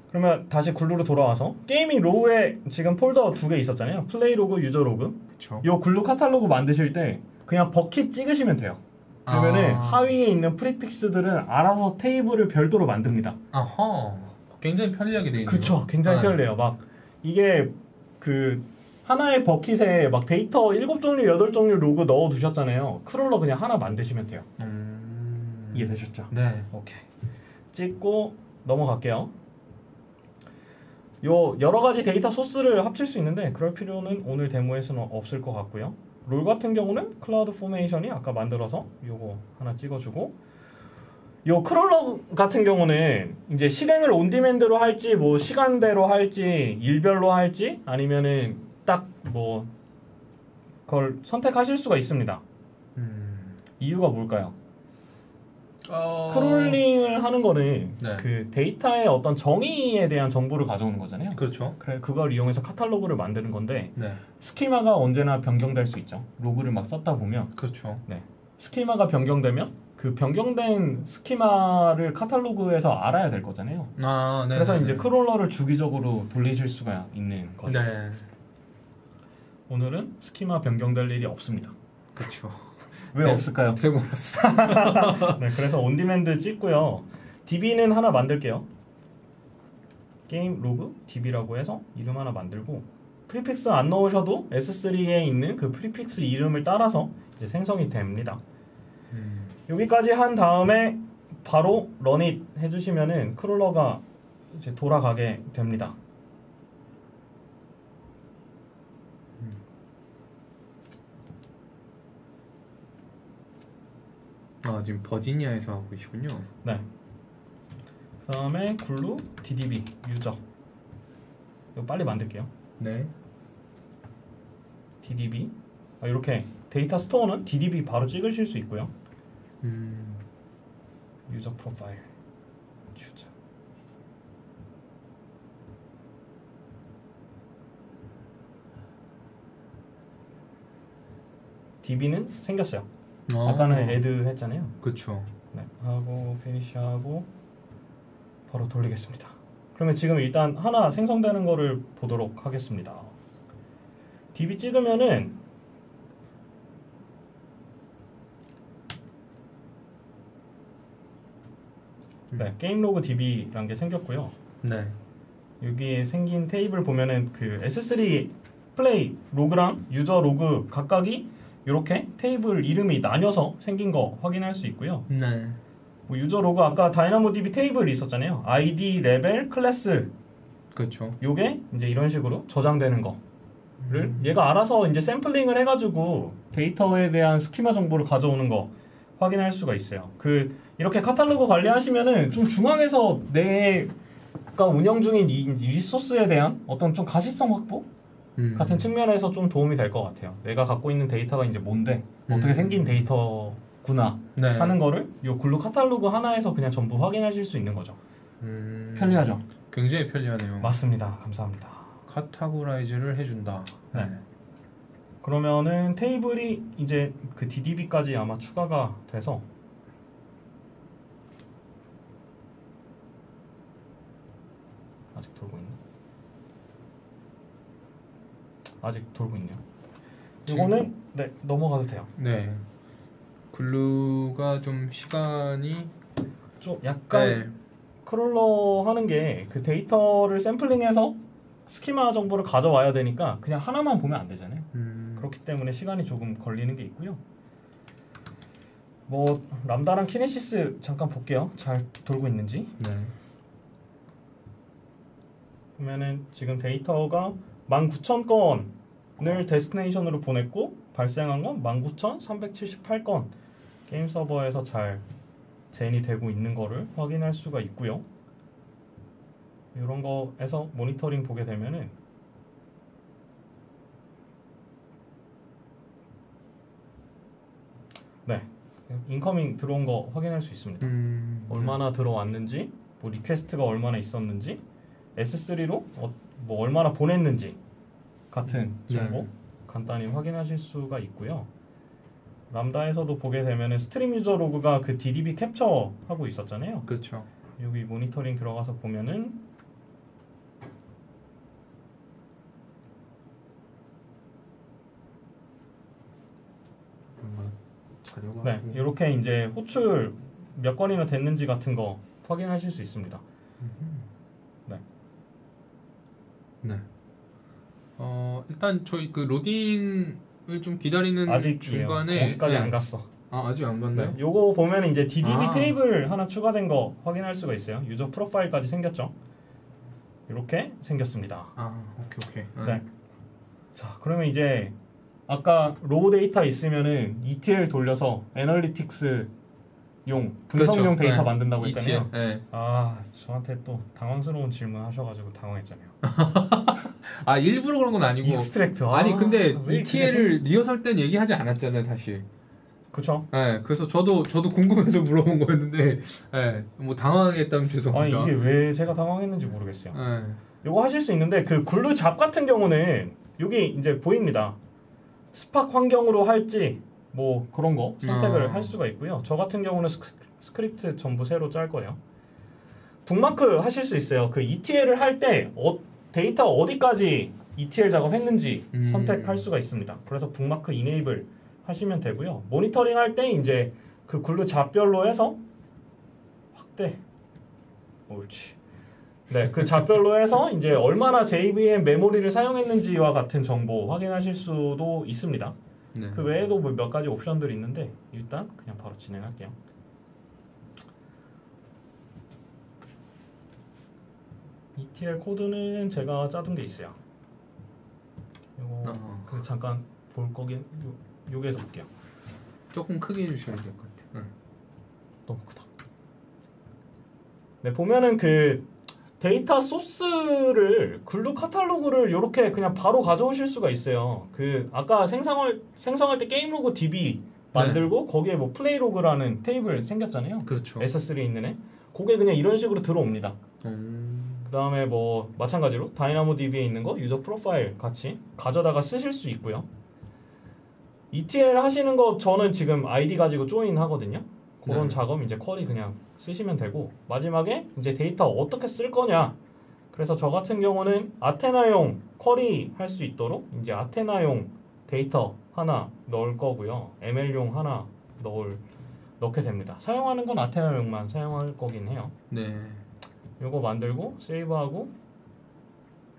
그러면 다시 Glue로 돌아와서 gaming raw에 지금 폴더 두 개 있었잖아요. 플레이 로그, 유저 로그. 그쵸. 요 Glue 카탈로그 만드실 때 그냥 bucket 찍으시면 돼요. 그러면은 아. 하위에 있는 prefix들은 알아서 테이블을 별도로 만듭니다. 아하. 굉장히 편리하게 돼 있네요. 그쵸. 굉장히 네. 편리해요. 막 이게 그 하나의 bucket에 막 데이터 7종류, 8종류 로그 넣어 두셨잖아요. crawler 그냥 하나 만드시면 돼요. 음. 이해되셨죠? 네. 오케이. 찍고 넘어갈게요. 요 여러 가지 데이터 소스를 합칠 수 있는데 그럴 필요는 오늘 데모에서는 없을 것 같고요. role 같은 경우는 CloudFormation이 아까 만들어서 요거 하나 찍어주고 요 crawler 같은 경우는 이제 실행을 on-demand로 할지 뭐 시간대로 할지 일별로 할지 아니면은 딱 뭐 그걸 선택하실 수가 있습니다. 음. 이유가 뭘까요? 어... crawling을 하는 거는 네. 그 데이터의 어떤 정의에 대한 정보를 가져오는 거잖아요. 그렇죠. 그래 그걸 이용해서 카탈로그를 만드는 건데 네. schema가 언제나 변경될 수 있죠. 로그를 막 썼다 보면 그렇죠. schema가 변경되면 그 변경된 schema를 카탈로그에서 알아야 될 거잖아요. 아, 네. 그래서 네, 이제 네. crawler를 주기적으로 돌리실 수가 있는 거죠. 네. 오늘은 schema 변경될 일이 없습니다. 그렇죠. *laughs* 왜 네. 없을까요? 데모라서. *laughs* 네, 그래서 on-demand 찍고요. DB는 하나 만들게요. 게임 로그 DB라고 해서 이름 하나 만들고 prefix 안 넣으셔도 S3에 있는 그 prefix 이름을 따라서 이제 생성이 됩니다. 음. 여기까지 한 다음에 바로 run it 해주시면은 crawler가 이제 돌아가게 됩니다. 아, 지금 버지니아에서 하고 계시군요. 네. 그다음에 Glue DDB 유저. 이거 빨리 만들게요. 네. DDB 아, 이렇게 data store는 DDB 바로 찍으실 수 있고요. 음. user profile 유저 DB는 생겼어요. 아. 아까는 add 했잖아요. 그렇죠. 네, 하고 finish하고 바로 돌리겠습니다. 그러면 지금 일단 하나 생성되는 거를 보도록 하겠습니다. DB 찍으면은 네, 게임 로그 DB라는 게 생겼고요. 네. 여기에 생긴 테이블 보면은 그 S3 플레이 로그랑 유저 로그 각각이 이렇게 테이블 이름이 나뉘어서 생긴 거 확인할 수 있고요. 네. 뭐 유저 로그 아까 DynamoDB 테이블 있었잖아요. 아이디, 레벨, 클래스 그렇죠. 요게 이제 이런 식으로 저장되는 거를 음. 얘가 알아서 이제 샘플링을 해가지고 데이터에 대한 schema 정보를 가져오는 거 확인할 수가 있어요. 그 이렇게 카탈로그 관리하시면은 좀 중앙에서 내가 운영 중인 이 리소스에 대한 어떤 좀 가시성 확보 음. 같은 측면에서 좀 도움이 될 것 같아요. 내가 갖고 있는 데이터가 이제 뭔데 어떻게 음. 생긴 데이터구나 네. 하는 거를 요 글루 카탈로그 하나에서 그냥 전부 확인하실 수 있는 거죠. 음. 편리하죠. 굉장히 편리하네요. 맞습니다. 감사합니다. 카타고라이즈를 해준다. 네. 그러면은 테이블이 이제 그 DDB까지 아마 추가가 돼서 아직 돌고 있나? 아직 돌고 있네요. 이거는 네 넘어가도 돼요. 네. Glue가 좀 시간이 좀 약간 네. crawler 하는 게 그 데이터를 샘플링해서 schema 정보를 가져와야 되니까 그냥 하나만 보면 안 되잖아요. 음. 그렇기 때문에 시간이 조금 걸리는 게 있고요. 뭐 Lambda랑 Kinesis 잠깐 볼게요. 잘 돌고 있는지. 네. 보면은 지금 데이터가 19,000건을 destination으로 보냈고 발생한 건 19,378건 게임 서버에서 잘 제인이 되고 있는 거를 확인할 수가 있고요. 이런 거에서 모니터링 보게 되면은 네 incoming 들어온 거 확인할 수 있습니다. 음. 얼마나 들어왔는지, 뭐 request가 얼마나 있었는지, S3로 어, 뭐 얼마나 보냈는지 같은 네. 정보 간단히 확인하실 수가 있고요. Lambda에서도 보게 되면은 stream 유저 로그가 그 DDB 캡처 하고 있었잖아요. 그렇죠. 여기 모니터링 들어가서 보면은 뭔가 자료가 네 이렇게 이제 호출 몇 건이나 됐는지 같은 거 확인하실 수 있습니다. 네. 네. 어 일단 저희 그 로딩을 좀 기다리는 아직 중간에 거기까지 네. 안 갔어. 아 아직 안 갔나요? 네. 요거 보면 이제 DDB 아. 테이블 하나 추가된 거 확인할 수가 있어요. 유저 프로파일까지 생겼죠. 이렇게 생겼습니다. 아 오케이 오케이. 네. 자, 그러면 이제 아까 raw 데이터 있으면은 ETL 돌려서 analytics 용 분석용 그렇죠. 데이터 네. 만든다고 했잖아요. ETL. 네. 아, 저한테 또 당황스러운 질문 하셔가지고 당황했잖아요. *laughs* 아 일부러 그런 건 아니고. extract. 아, 아니 근데 왜 ETL을 리허설 땐 얘기하지 않았잖아요 사실. 그쵸? 네, 그래서 저도 저도 궁금해서 물어본 거였는데, 네, 뭐 당황했다면 아니 죄송합니다. 이게 왜 제가 당황했는지 모르겠어요. 네, 요거 하실 수 있는데 그 Glue job 같은 경우는 여기 이제 보입니다. 스팍 환경으로 할지 뭐 그런 거 선택을 아. 할 수가 있고요. 저 같은 경우는 스크, 스크립트 전부 새로 짤 거예요. 북마크 하실 수 있어요. 그 ETL을 할때 어, 데이터 어디까지 ETL 작업했는지 음. 선택할 수가 있습니다. 그래서 북마크 enable 하시면 되고요. 모니터링 할 때 이제 그 Glue job별로 해서 확대 옳지. 네, 그 잡별로 해서 이제 얼마나 JVM 메모리를 사용했는지와 같은 정보 확인하실 수도 있습니다. 네. 그 외에도 뭐 몇 가지 옵션들이 있는데 일단 그냥 바로 진행할게요. ETL 코드는 제가 짜둔 게 있어요. 이거 어, 그 잠깐 볼 거긴 요, 여기에서 볼게요. 조금 크게 해주시면 될 것 같아요. 너무 크다. 네 보면은 그 데이터 소스를 Glue 카탈로그를 이렇게 그냥 바로 가져오실 수가 있어요. 그 아까 생성할 생성할 때 게임 로그 DB 만들고 거기에 뭐 플레이 로그라는 테이블 생겼잖아요. 그렇죠. S3에 있는 애. 그게 그냥 이런 식으로 들어옵니다. 음, 그 다음에 뭐 마찬가지로 Dynamo DB에 있는 거 유저 profile 같이 가져다가 쓰실 수 있고요. ETL 하시는 거 저는 지금 아이디 가지고 join 하거든요. 그런 네. 작업 이제 query 그냥 쓰시면 되고 마지막에 이제 데이터 어떻게 쓸 거냐. 그래서 저 같은 경우는 Athena용 query 할 수 있도록 이제 Athena용 데이터 하나 넣을 거고요. ML용 하나 넣을 넣게 됩니다. 사용하는 건 Athena용만 사용할 거긴 해요. 네. 요거 만들고 save하고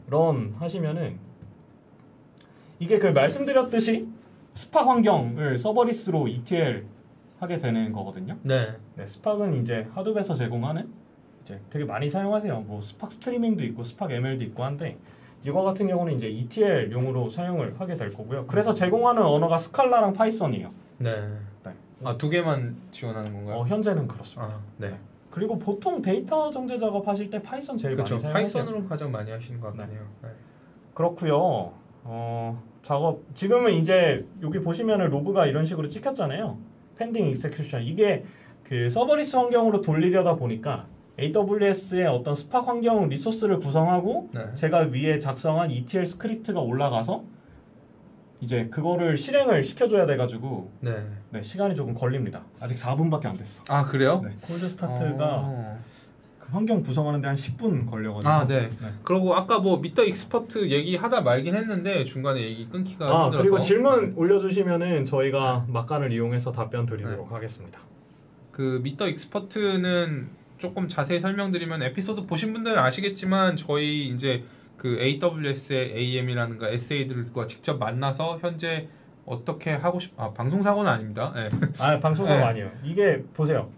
run 하시면은 이게 그 말씀드렸듯이 스팍 환경을 serverless로 ETL 하게 되는 거거든요. 네. 네, Spark은 이제 Hadoop에서 제공하는 이제 되게 많이 사용하세요. 뭐 Spark Streaming도 있고 Spark ML도 있고 한데 이거 같은 경우는 이제 ETL용으로 사용을 하게 될 거고요. 그래서 제공하는 언어가 스칼라랑 파이썬이에요. 네. 네. 아, 두 개만 지원하는 건가요? 어, 현재는 그렇습니다. 아, 네. 그리고 보통 데이터 정제 작업 하실 때 Python 제일 그렇죠. 많이 사용하세요. Python으로 가장 많이 하시는 것 같네요. 네. 그렇고요. 어, 작업 지금은 이제 여기 보시면은 로그가 이런 식으로 찍혔잖아요. pending execution 이게 그 serverless 환경으로 돌리려다 보니까 AWS의 어떤 스팍 환경 resource를 구성하고 네. 제가 위에 작성한 ETL 스크립트가 올라가서 이제 그거를 실행을 시켜줘야 돼가지고 네. 네, 시간이 조금 걸립니다. 아직 4분밖에 안 됐어. 아, 그래요? 네, cold start가 어. 그 환경 구성하는데 한 10분 걸려가지고. 아, 네. 네. 그리고 아까 뭐 Meet the Expert 얘기하다 말긴 했는데 중간에 얘기 끊기가 아 힘들어서 그리고 질문 올려주시면은 저희가 막간을 이용해서 답변 드리도록 하겠습니다. 그 Meet the Expert는 조금 자세히 설명드리면 에피소드 보신 분들은 아시겠지만 저희 이제 그 AWS의 AM이라든가 SA들과 직접 만나서 현재 어떻게 하고 싶 아 방송 사고는 아닙니다. 네. 아 방송사고가 네. 아니에요. 이게 보세요.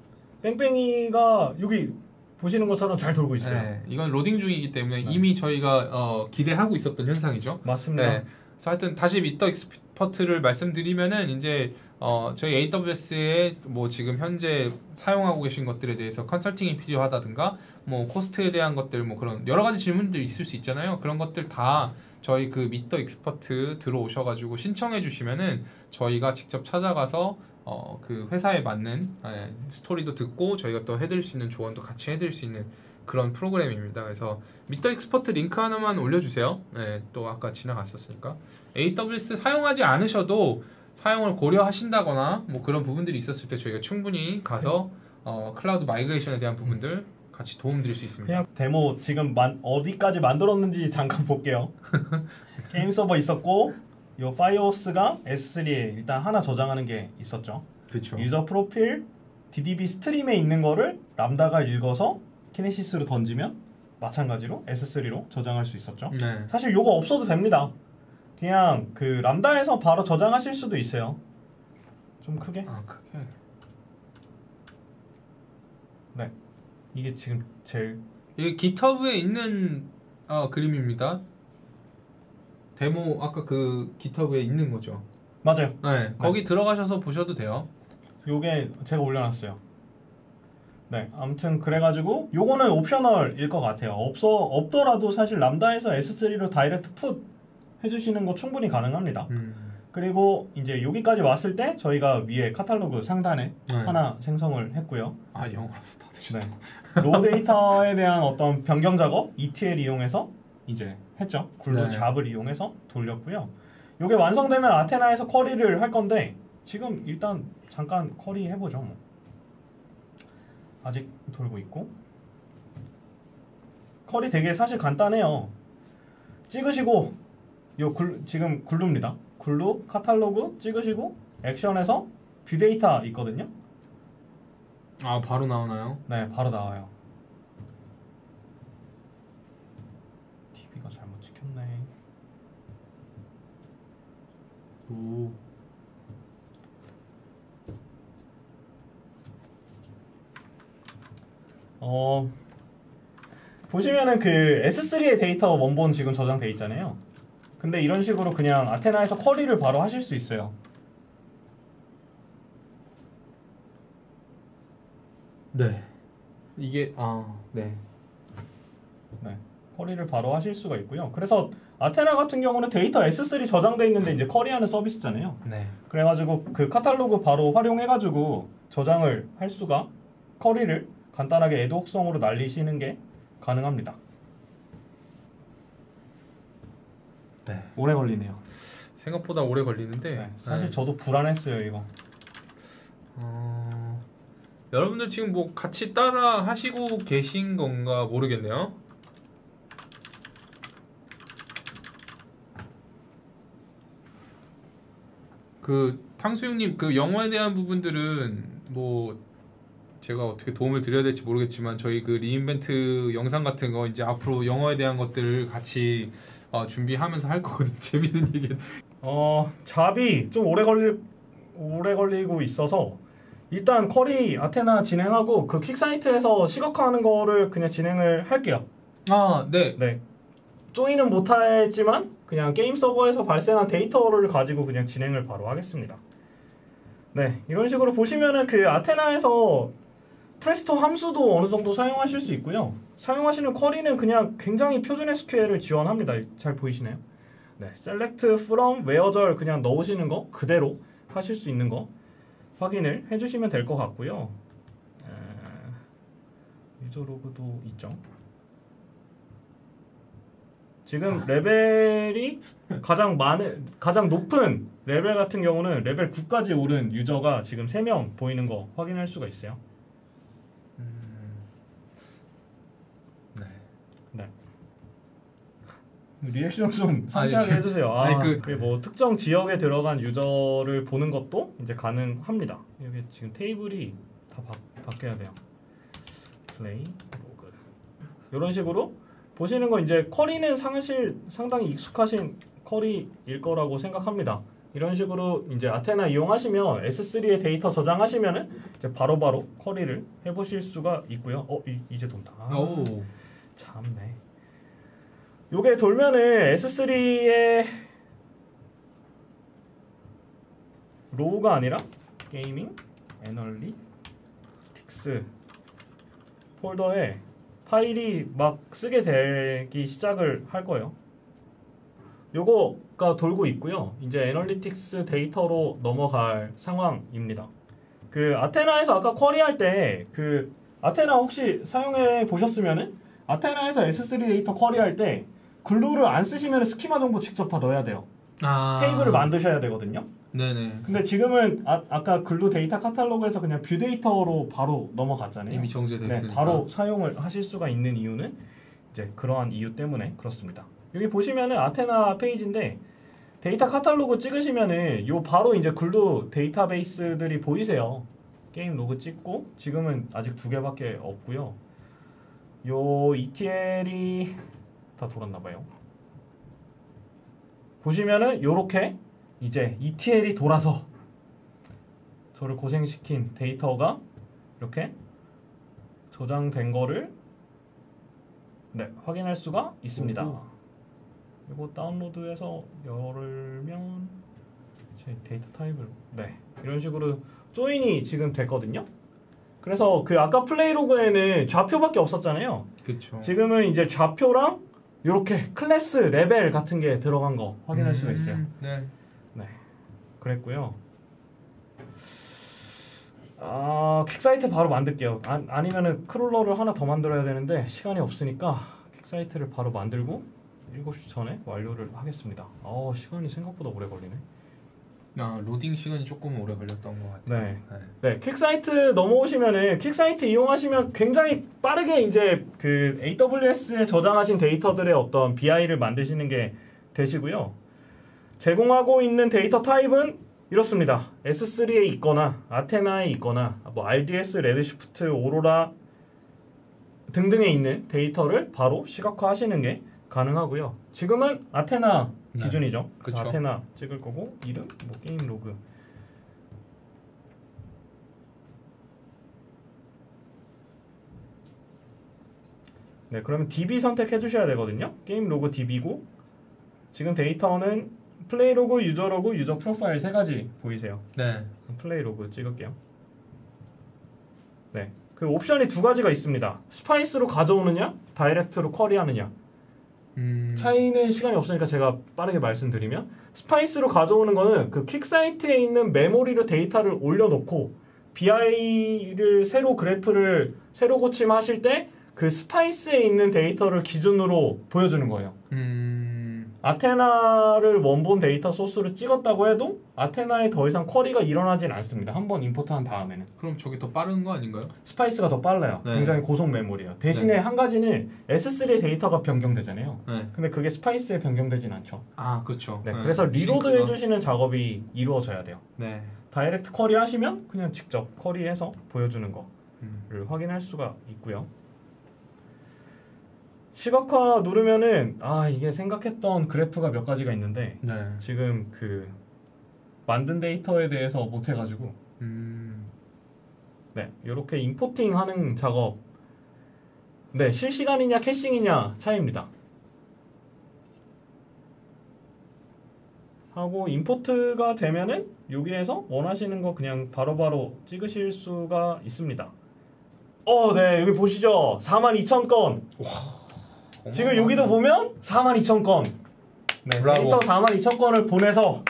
뺑뺑이가 여기 보시는 것처럼 잘 돌고 있어요. 네, 이건 로딩 중이기 때문에 네. 이미 저희가 어, 기대하고 있었던 현상이죠. 맞습니다. 네. 그래서 하여튼 다시 Meet the Expert를 말씀드리면은 이제 어, 저희 AWS에 뭐 지금 현재 사용하고 계신 것들에 대해서 컨설팅이 필요하다든가 뭐 cost에 대한 것들 뭐 그런 여러 가지 질문들이 있을 수 있잖아요. 그런 것들 다 저희 그 Meet the Expert 들어오셔가지고 신청해 주시면은 저희가 직접 찾아가서 어, 그 회사에 맞는 예, 스토리도 듣고 저희가 또 해드릴 수 있는 조언도 같이 해드릴 수 있는 그런 프로그램입니다. 그래서 Meet the Expert 링크 하나만 올려주세요. 네, 또 아까 지나갔었으니까 AWS 사용하지 않으셔도 사용을 고려하신다거나 뭐 그런 부분들이 있었을 때 저희가 충분히 가서 어, 클라우드 migration에 대한 부분들 같이 도움드릴 수 있습니다. 그냥 데모 지금 만, 어디까지 만들었는지 잠깐 볼게요. *laughs* 게임 서버 있었고 요 Firehose가 S3에 일단 하나 저장하는 게 있었죠. 그렇죠. 유저 프로필 DDB Stream에 있는 거를 Lambda가 읽어서 Kinesis로 던지면 마찬가지로 S3로 저장할 수 있었죠. 네. 사실 요거 없어도 됩니다. 그냥 그 Lambda에서 바로 저장하실 수도 있어요. 좀 크게. 아 크게. 이게 지금 제일 이게 GitHub에 있는 어, 그림입니다. 데모 아까 그 GitHub에 있는 거죠. 맞아요. 네, 거기 들어가셔서 보셔도 돼요. 요게 제가 올려놨어요. 네, 아무튼 그래가지고 요거는 옵셔널일 것 같아요. 없어 없더라도 사실 람다에서 S3로 다이렉트 풋 해주시는 거 충분히 가능합니다. 음. 그리고 이제 여기까지 왔을 때 저희가 위에 카탈로그 상단에 네. 하나 생성을 했고요. 아 영어라서 다 드시. 네. 로 데이터에 대한 어떤 변경 작업 ETL 이용해서 이제 했죠. 굴로 네. 잡을 이용해서 돌렸고요. 이게 완성되면 아테나에서 쿼리를 할 건데 지금 일단 잠깐 쿼리 해보죠. 뭐. 아직 돌고 있고 쿼리 되게 사실 간단해요. 찍으시고 요 글, 지금 글루입니다. 글루 카탈로그 찍으시고 액션에서 view data 있거든요. 아 바로 나오나요? 네, 바로 나와요. DB가 잘못 찍혔네. 오. 어 보시면은 그 S3의 데이터 원본 지금 저장돼 있잖아요. 근데 이런 식으로 그냥 아테나에서 쿼리를 바로 하실 수 있어요. 네. 이게 아 네. 네, 쿼리를 바로 하실 수가 있고요. 그래서 아테나 같은 경우는 데이터 S3 저장돼 있는데 이제 쿼리하는 서비스잖아요. 네. 그래가지고 그 카탈로그 바로 활용해가지고 저장을 할 수가 쿼리를 간단하게 애드혹성으로 날리시는 게 가능합니다. 네. 오래 걸리네요. 생각보다 오래 걸리는데 네, 사실 네. 저도 불안했어요 이거. 어... 여러분들 지금 뭐 같이 따라 하시고 계신 건가 모르겠네요. 그 탕수육님 그 영어에 대한 부분들은 뭐 제가 어떻게 도움을 드려야 될지 모르겠지만 저희 그 re:Invent 영상 같은 거 이제 앞으로 영어에 대한 것들을 같이 어, 준비하면서 할 거거든요. *laughs* 재밌는 얘기. 어 job이 좀 오래 걸리 오래 걸리고 있어서 일단 query Athena 진행하고 그 QuickSight에서 시각화하는 거를 그냥 진행을 할게요. 아, 네. 네. join은 못했지만 그냥 게임 서버에서 발생한 데이터를 가지고 그냥 진행을 바로 하겠습니다. 네, 이런 식으로 보시면은 그 아테나에서 프레스토 함수도 어느 정도 사용하실 수 있고요. 사용하시는 쿼리는 그냥 굉장히 표준 SQL을 지원합니다. 잘 보이시나요? 네, select from where절 그냥 넣으시는 거 그대로 하실 수 있는 거 확인을 해주시면 될 것 같고요. 에, 유저 로그도 있죠. 지금 레벨이 가장 많은 가장 높은 레벨 같은 경우는 레벨 9까지 오른 유저가 지금 3명 보이는 거 확인할 수가 있어요. 네. 리액션 좀 상쾌하게 아니, 그- 해주세요. 아, 아니, 그- 그뭐 특정 지역에 들어간 유저를 보는 것도 이제 가능합니다. 여기 지금 테이블이 다 바, 바뀌어야 돼요. play log 이런 식으로 보시는 거 이제 query는 사실 상당히 익숙하신 query일 거라고 생각합니다. 이런 식으로 이제 아테나 이용하시면 S3의 데이터 저장하시면은 이제 바로바로 query를 해보실 수가 있고요. 어 이, 이제 돈다. 아. 오. 참네. 요게 돌면은 S3의 raw가 아니라 gaming analytics 폴더에 파일이 막 쓰게 되기 시작을 할 거예요. 요거가 돌고 있고요. 이제 analytics 데이터로 넘어갈 상황입니다. 그 Athena에서 아까 query할 때 그 아테나 혹시 사용해 보셨으면은 아테나에서 S3 데이터 쿼리할 때 글루를 안 쓰시면 스키마 정보 직접 다 넣어야 돼요. 아. 테이블을 만드셔야 되거든요. 네네. 근데 지금은 아, 아까 Glue Data Catalog에서 그냥 view data로 바로 넘어갔잖아요. 이미 정제돼 네. 바로 사용을 하실 수가 있는 이유는 이제 그러한 이유 때문에 그렇습니다. 여기 보시면은 아테나 페이지인데 Data Catalog 찍으시면은 요 바로 이제 Glue 데이터베이스들이 보이세요. game log 찍고 지금은 아직 두 개밖에 없고요. 요 ETL이 다 돌았나 봐요. 보시면은 요렇게 이제 ETL이 돌아서 저를 고생시킨 데이터가 이렇게 저장된 거를 네, 확인할 수가 있습니다. 오호. 이거 다운로드해서 열면 제 데이터 타입을 네 이런 식으로 join이 지금 됐거든요. 그래서 그 아까 play log에는 좌표밖에 없었잖아요. 그렇죠. 지금은 이제 좌표랑 이렇게 클래스 레벨 같은 게 들어간 거 확인할 수가 있어요. 네. 그랬고요. 아, QuickSight 바로 만들게요. 아, 아니면은 crawler를 하나 더 만들어야 되는데 시간이 없으니까 QuickSight를 바로 만들고 7시 전에 완료를 하겠습니다. 어, 시간이 생각보다 오래 걸리네. 아 로딩 시간이 조금 오래 걸렸던 것 같아요. 네. 네, QuickSight 넘어오시면은 QuickSight 이용하시면 굉장히 빠르게 이제 그 AWS에 저장하신 데이터들의 어떤 BI를 만드시는 게 되시고요. 제공하고 있는 데이터 타입은 이렇습니다. S3에 있거나 Athena에 있거나 뭐 RDS, Redshift, Aurora 등등에 있는 데이터를 바로 시각화 하시는 게 가능하고요. 지금은 아테나 네. 기준이죠. 그쵸. 아테나 찍을 거고 이름, 뭐 game log. 네, 그러면 DB 선택해 주셔야 되거든요. game log DB고 지금 데이터는 play log, user log, user profile 세 가지 보이세요. 네. play log 찍을게요. 네. 그 옵션이 두 가지가 있습니다. SPICE로 가져오느냐, direct로 query하느냐. 음. 차이는 시간이 없으니까 제가 빠르게 말씀드리면 SPICE로 가져오는 거는 그 QuickSight에 있는 메모리로 데이터를 올려놓고 BI를 새로 그래프를 새로 고침하실 때 그 SPICE에 있는 데이터를 기준으로 보여주는 거예요. 음. Athena를 원본 데이터 소스로 찍었다고 해도 Athena에 더 이상 query가 일어나진 않습니다. 한번 import한 다음에는 그럼 저게 더 빠른 거 아닌가요? SPICE가 더 빨라요. 네. 굉장히 고속 메모리예요. 대신에 한 가지는 S3의 데이터가 변경되잖아요. 네. 근데 그게 SPICE에 변경되진 않죠. 아 그렇죠. 네, 그래서 reload sync가- 해주시는 작업이 이루어져야 돼요. 네. direct query 하시면 그냥 직접 query해서 보여주는 거를 음. 확인할 수가 있고요. 시각화 누르면은 아 이게 생각했던 그래프가 몇 가지가 있는데 네. 지금 그 만든 데이터에 대해서 못 해가지고 음. 네 이렇게 importing 하는 작업 네 실시간이냐 caching이냐 차이입니다. 하고 import가 되면은 여기에서 원하시는 거 그냥 바로바로 찍으실 수가 있습니다. 어, 네 여기 보시죠. 42,000건. 지금 여기도 보면 42,000건. 네, 브라보. 데이터 42,000건을 보내서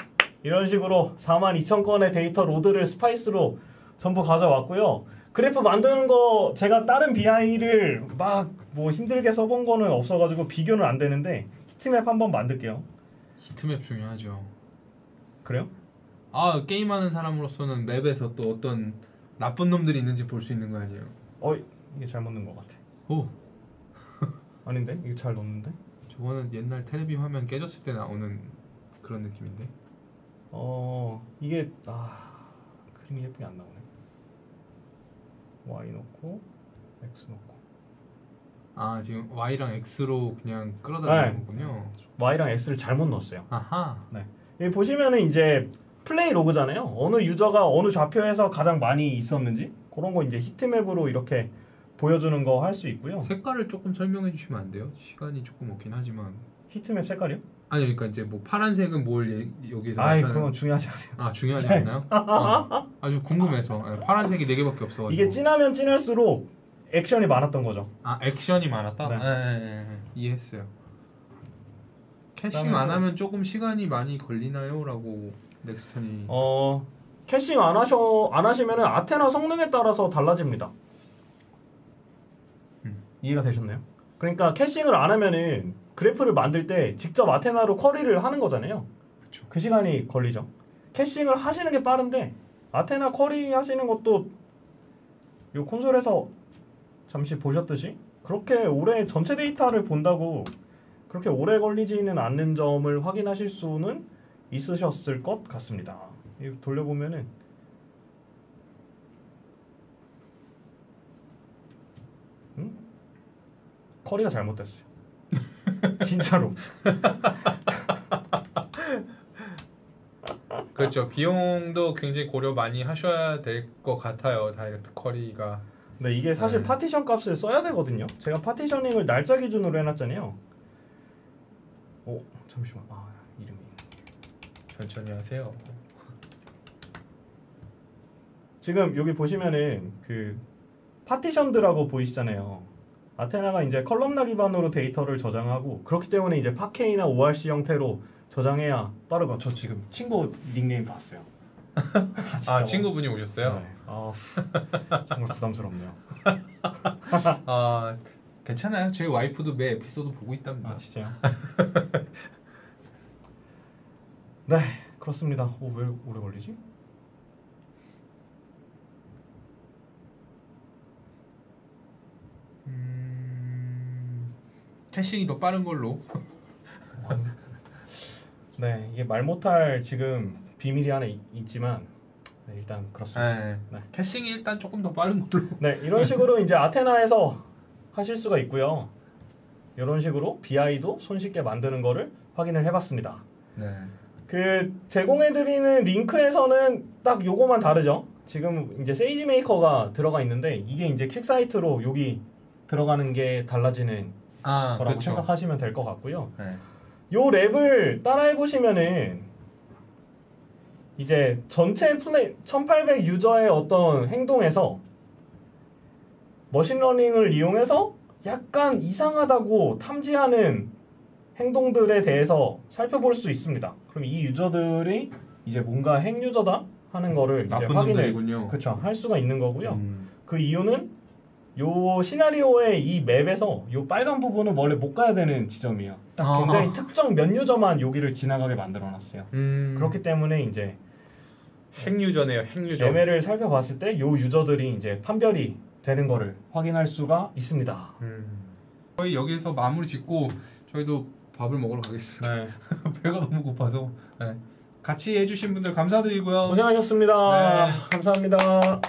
이런 식으로 42,000건의 데이터 load를 SPICE로 전부 가져왔고요. 그래프 만드는 거 제가 다른 BI를 막 뭐 힘들게 써본 거는 없어가지고 비교는 안 되는데 heatmap 한번 만들게요. 히트맵 중요하죠. 그래요? 아 게임하는 사람으로서는 맵에서 또 어떤 나쁜 놈들이 있는지 볼 수 있는 거 아니에요? 어 이게 잘못 넣은 것 같아. 오, 아닌데 이게 잘 넣었는데? 저거는 옛날 텔레비 화면 깨졌을 때 나오는 그런 느낌인데. 어 이게 아 그림이 예쁘게 안 나오네. Y 넣고 X 넣고 아 지금 Y랑 X로 그냥 끌어다니는 네. 거군요. Y랑 X를 잘못 넣었어요. 아하. 여기 보시면은 이제 플레이 로그잖아요. 어느 유저가 어느 좌표에서 가장 많이 있었는지 그런 거 이제 히트맵으로 이렇게 보여주는 거 할 수 있고요. 색깔을 조금 설명해 주시면 안 돼요? 시간이 조금 없긴 하지만. 히트맵 색깔이요? 아니 그러니까 이제 뭐 파란색은 뭘 예- 여기서 아이 나타내는- 그건 중요하지 않아요. 아 중요하지 않나요? *laughs* 어, 아주 궁금해서 예, 파란색이 네 개밖에 없어가지고 이게 진하면 진할수록 액션이 많았던 거죠. 아 액션이 많았다? 네. 네. 네, 네, 네. 이해했어요 caching 그다음에- 안 하면 조금 시간이 많이 걸리나요? 라고 넥스턴이 어 caching 안 하셔 안 하시면은 아테나 성능에 따라서 달라집니다. 음. 이해가 되셨나요? 그러니까 caching을 안 하면은 그래프를 만들 때 직접 Athena로 query를 하는 거잖아요. 그쵸. 그 시간이 걸리죠. caching을 하시는 게 빠른데 Athena query 하시는 것도 이 콘솔에서 잠시 보셨듯이 그렇게 오래 전체 데이터를 본다고 그렇게 오래 걸리지는 않는 점을 확인하실 수는 있으셨을 것 같습니다. 이 돌려보면은 음? query가 잘못됐어요. 진짜로. *laughs* 그렇죠 비용도 굉장히 고려 많이 하셔야 될 것 같아요 direct query가 근데 이게 사실 네. 파티션 값을 써야 되거든요. 제가 partitioning을 날짜 기준으로 해놨잖아요. 오 잠시만. 아 이름이. 천천히 하세요 지금 여기 보시면은 그 partitioned라고 보이시잖아요. Athena가 이제 columnar 기반으로 데이터를 저장하고 그렇기 때문에 이제 Parquet이나 ORC 형태로 저장해야 빠르고 저 지금 친구 닉네임 봤어요. *laughs* 진짜 아 친구분이 오셨어요? 네. 아, *laughs* 정말 부담스럽네요. *laughs* 아 괜찮아요. 저희 와이프도 매 에피소드 보고 있답니다. 아 진짜요? 네 그렇습니다. 오, 왜 오래 걸리지? 음, caching이 더 빠른 걸로. *laughs* 네 이게 말 못할 지금 비밀이 하나 있, 있지만 네, 일단 그렇습니다. 네. 네. caching이 일단 조금 더 빠른 걸로. *laughs* 네 이런 식으로 이제 Athena에서 하실 수가 있고요. 이런 식으로 BI도 손쉽게 만드는 거를 확인을 해봤습니다. 네. 그 제공해드리는 링크에서는 딱 요거만 다르죠. 지금 이제 세이지 메이커가 들어가 있는데 이게 이제 QuickSight로 여기 들어가는 게 달라지는 아 거라고 그렇죠. 생각하시면 될 것 같고요. 네. 요 lab을 따라해 보시면은 이제 전체 플레이 1800 유저의 어떤 행동에서 machine learning을 이용해서 약간 이상하다고 탐지하는 행동들에 대해서 살펴볼 수 있습니다. 그럼 이 유저들이 이제 뭔가 핵 유저다 하는 거를 이제 확인을. 그쵸 할 수가 있는 거고요. 음. 그 이유는 요 시나리오의 이 맵에서 요 빨간 부분은 원래 못 가야 되는 지점이에요. 딱 아. 굉장히 특정 몇 유저만 여기를 지나가게 만들어 놨어요. 음. 그렇기 때문에 이제 핵유저네요. 핵유저. 매매를 살펴봤을 때 요 유저들이 이제 판별이 되는 거를 확인할 수가 있습니다. 음. 저희 여기서 마무리 짓고 저희도 밥을 먹으러 가겠습니다. 네. *laughs* 배가 너무 고파서. 네. 같이 해주신 분들 감사드리고요. 고생하셨습니다. 네. 감사합니다.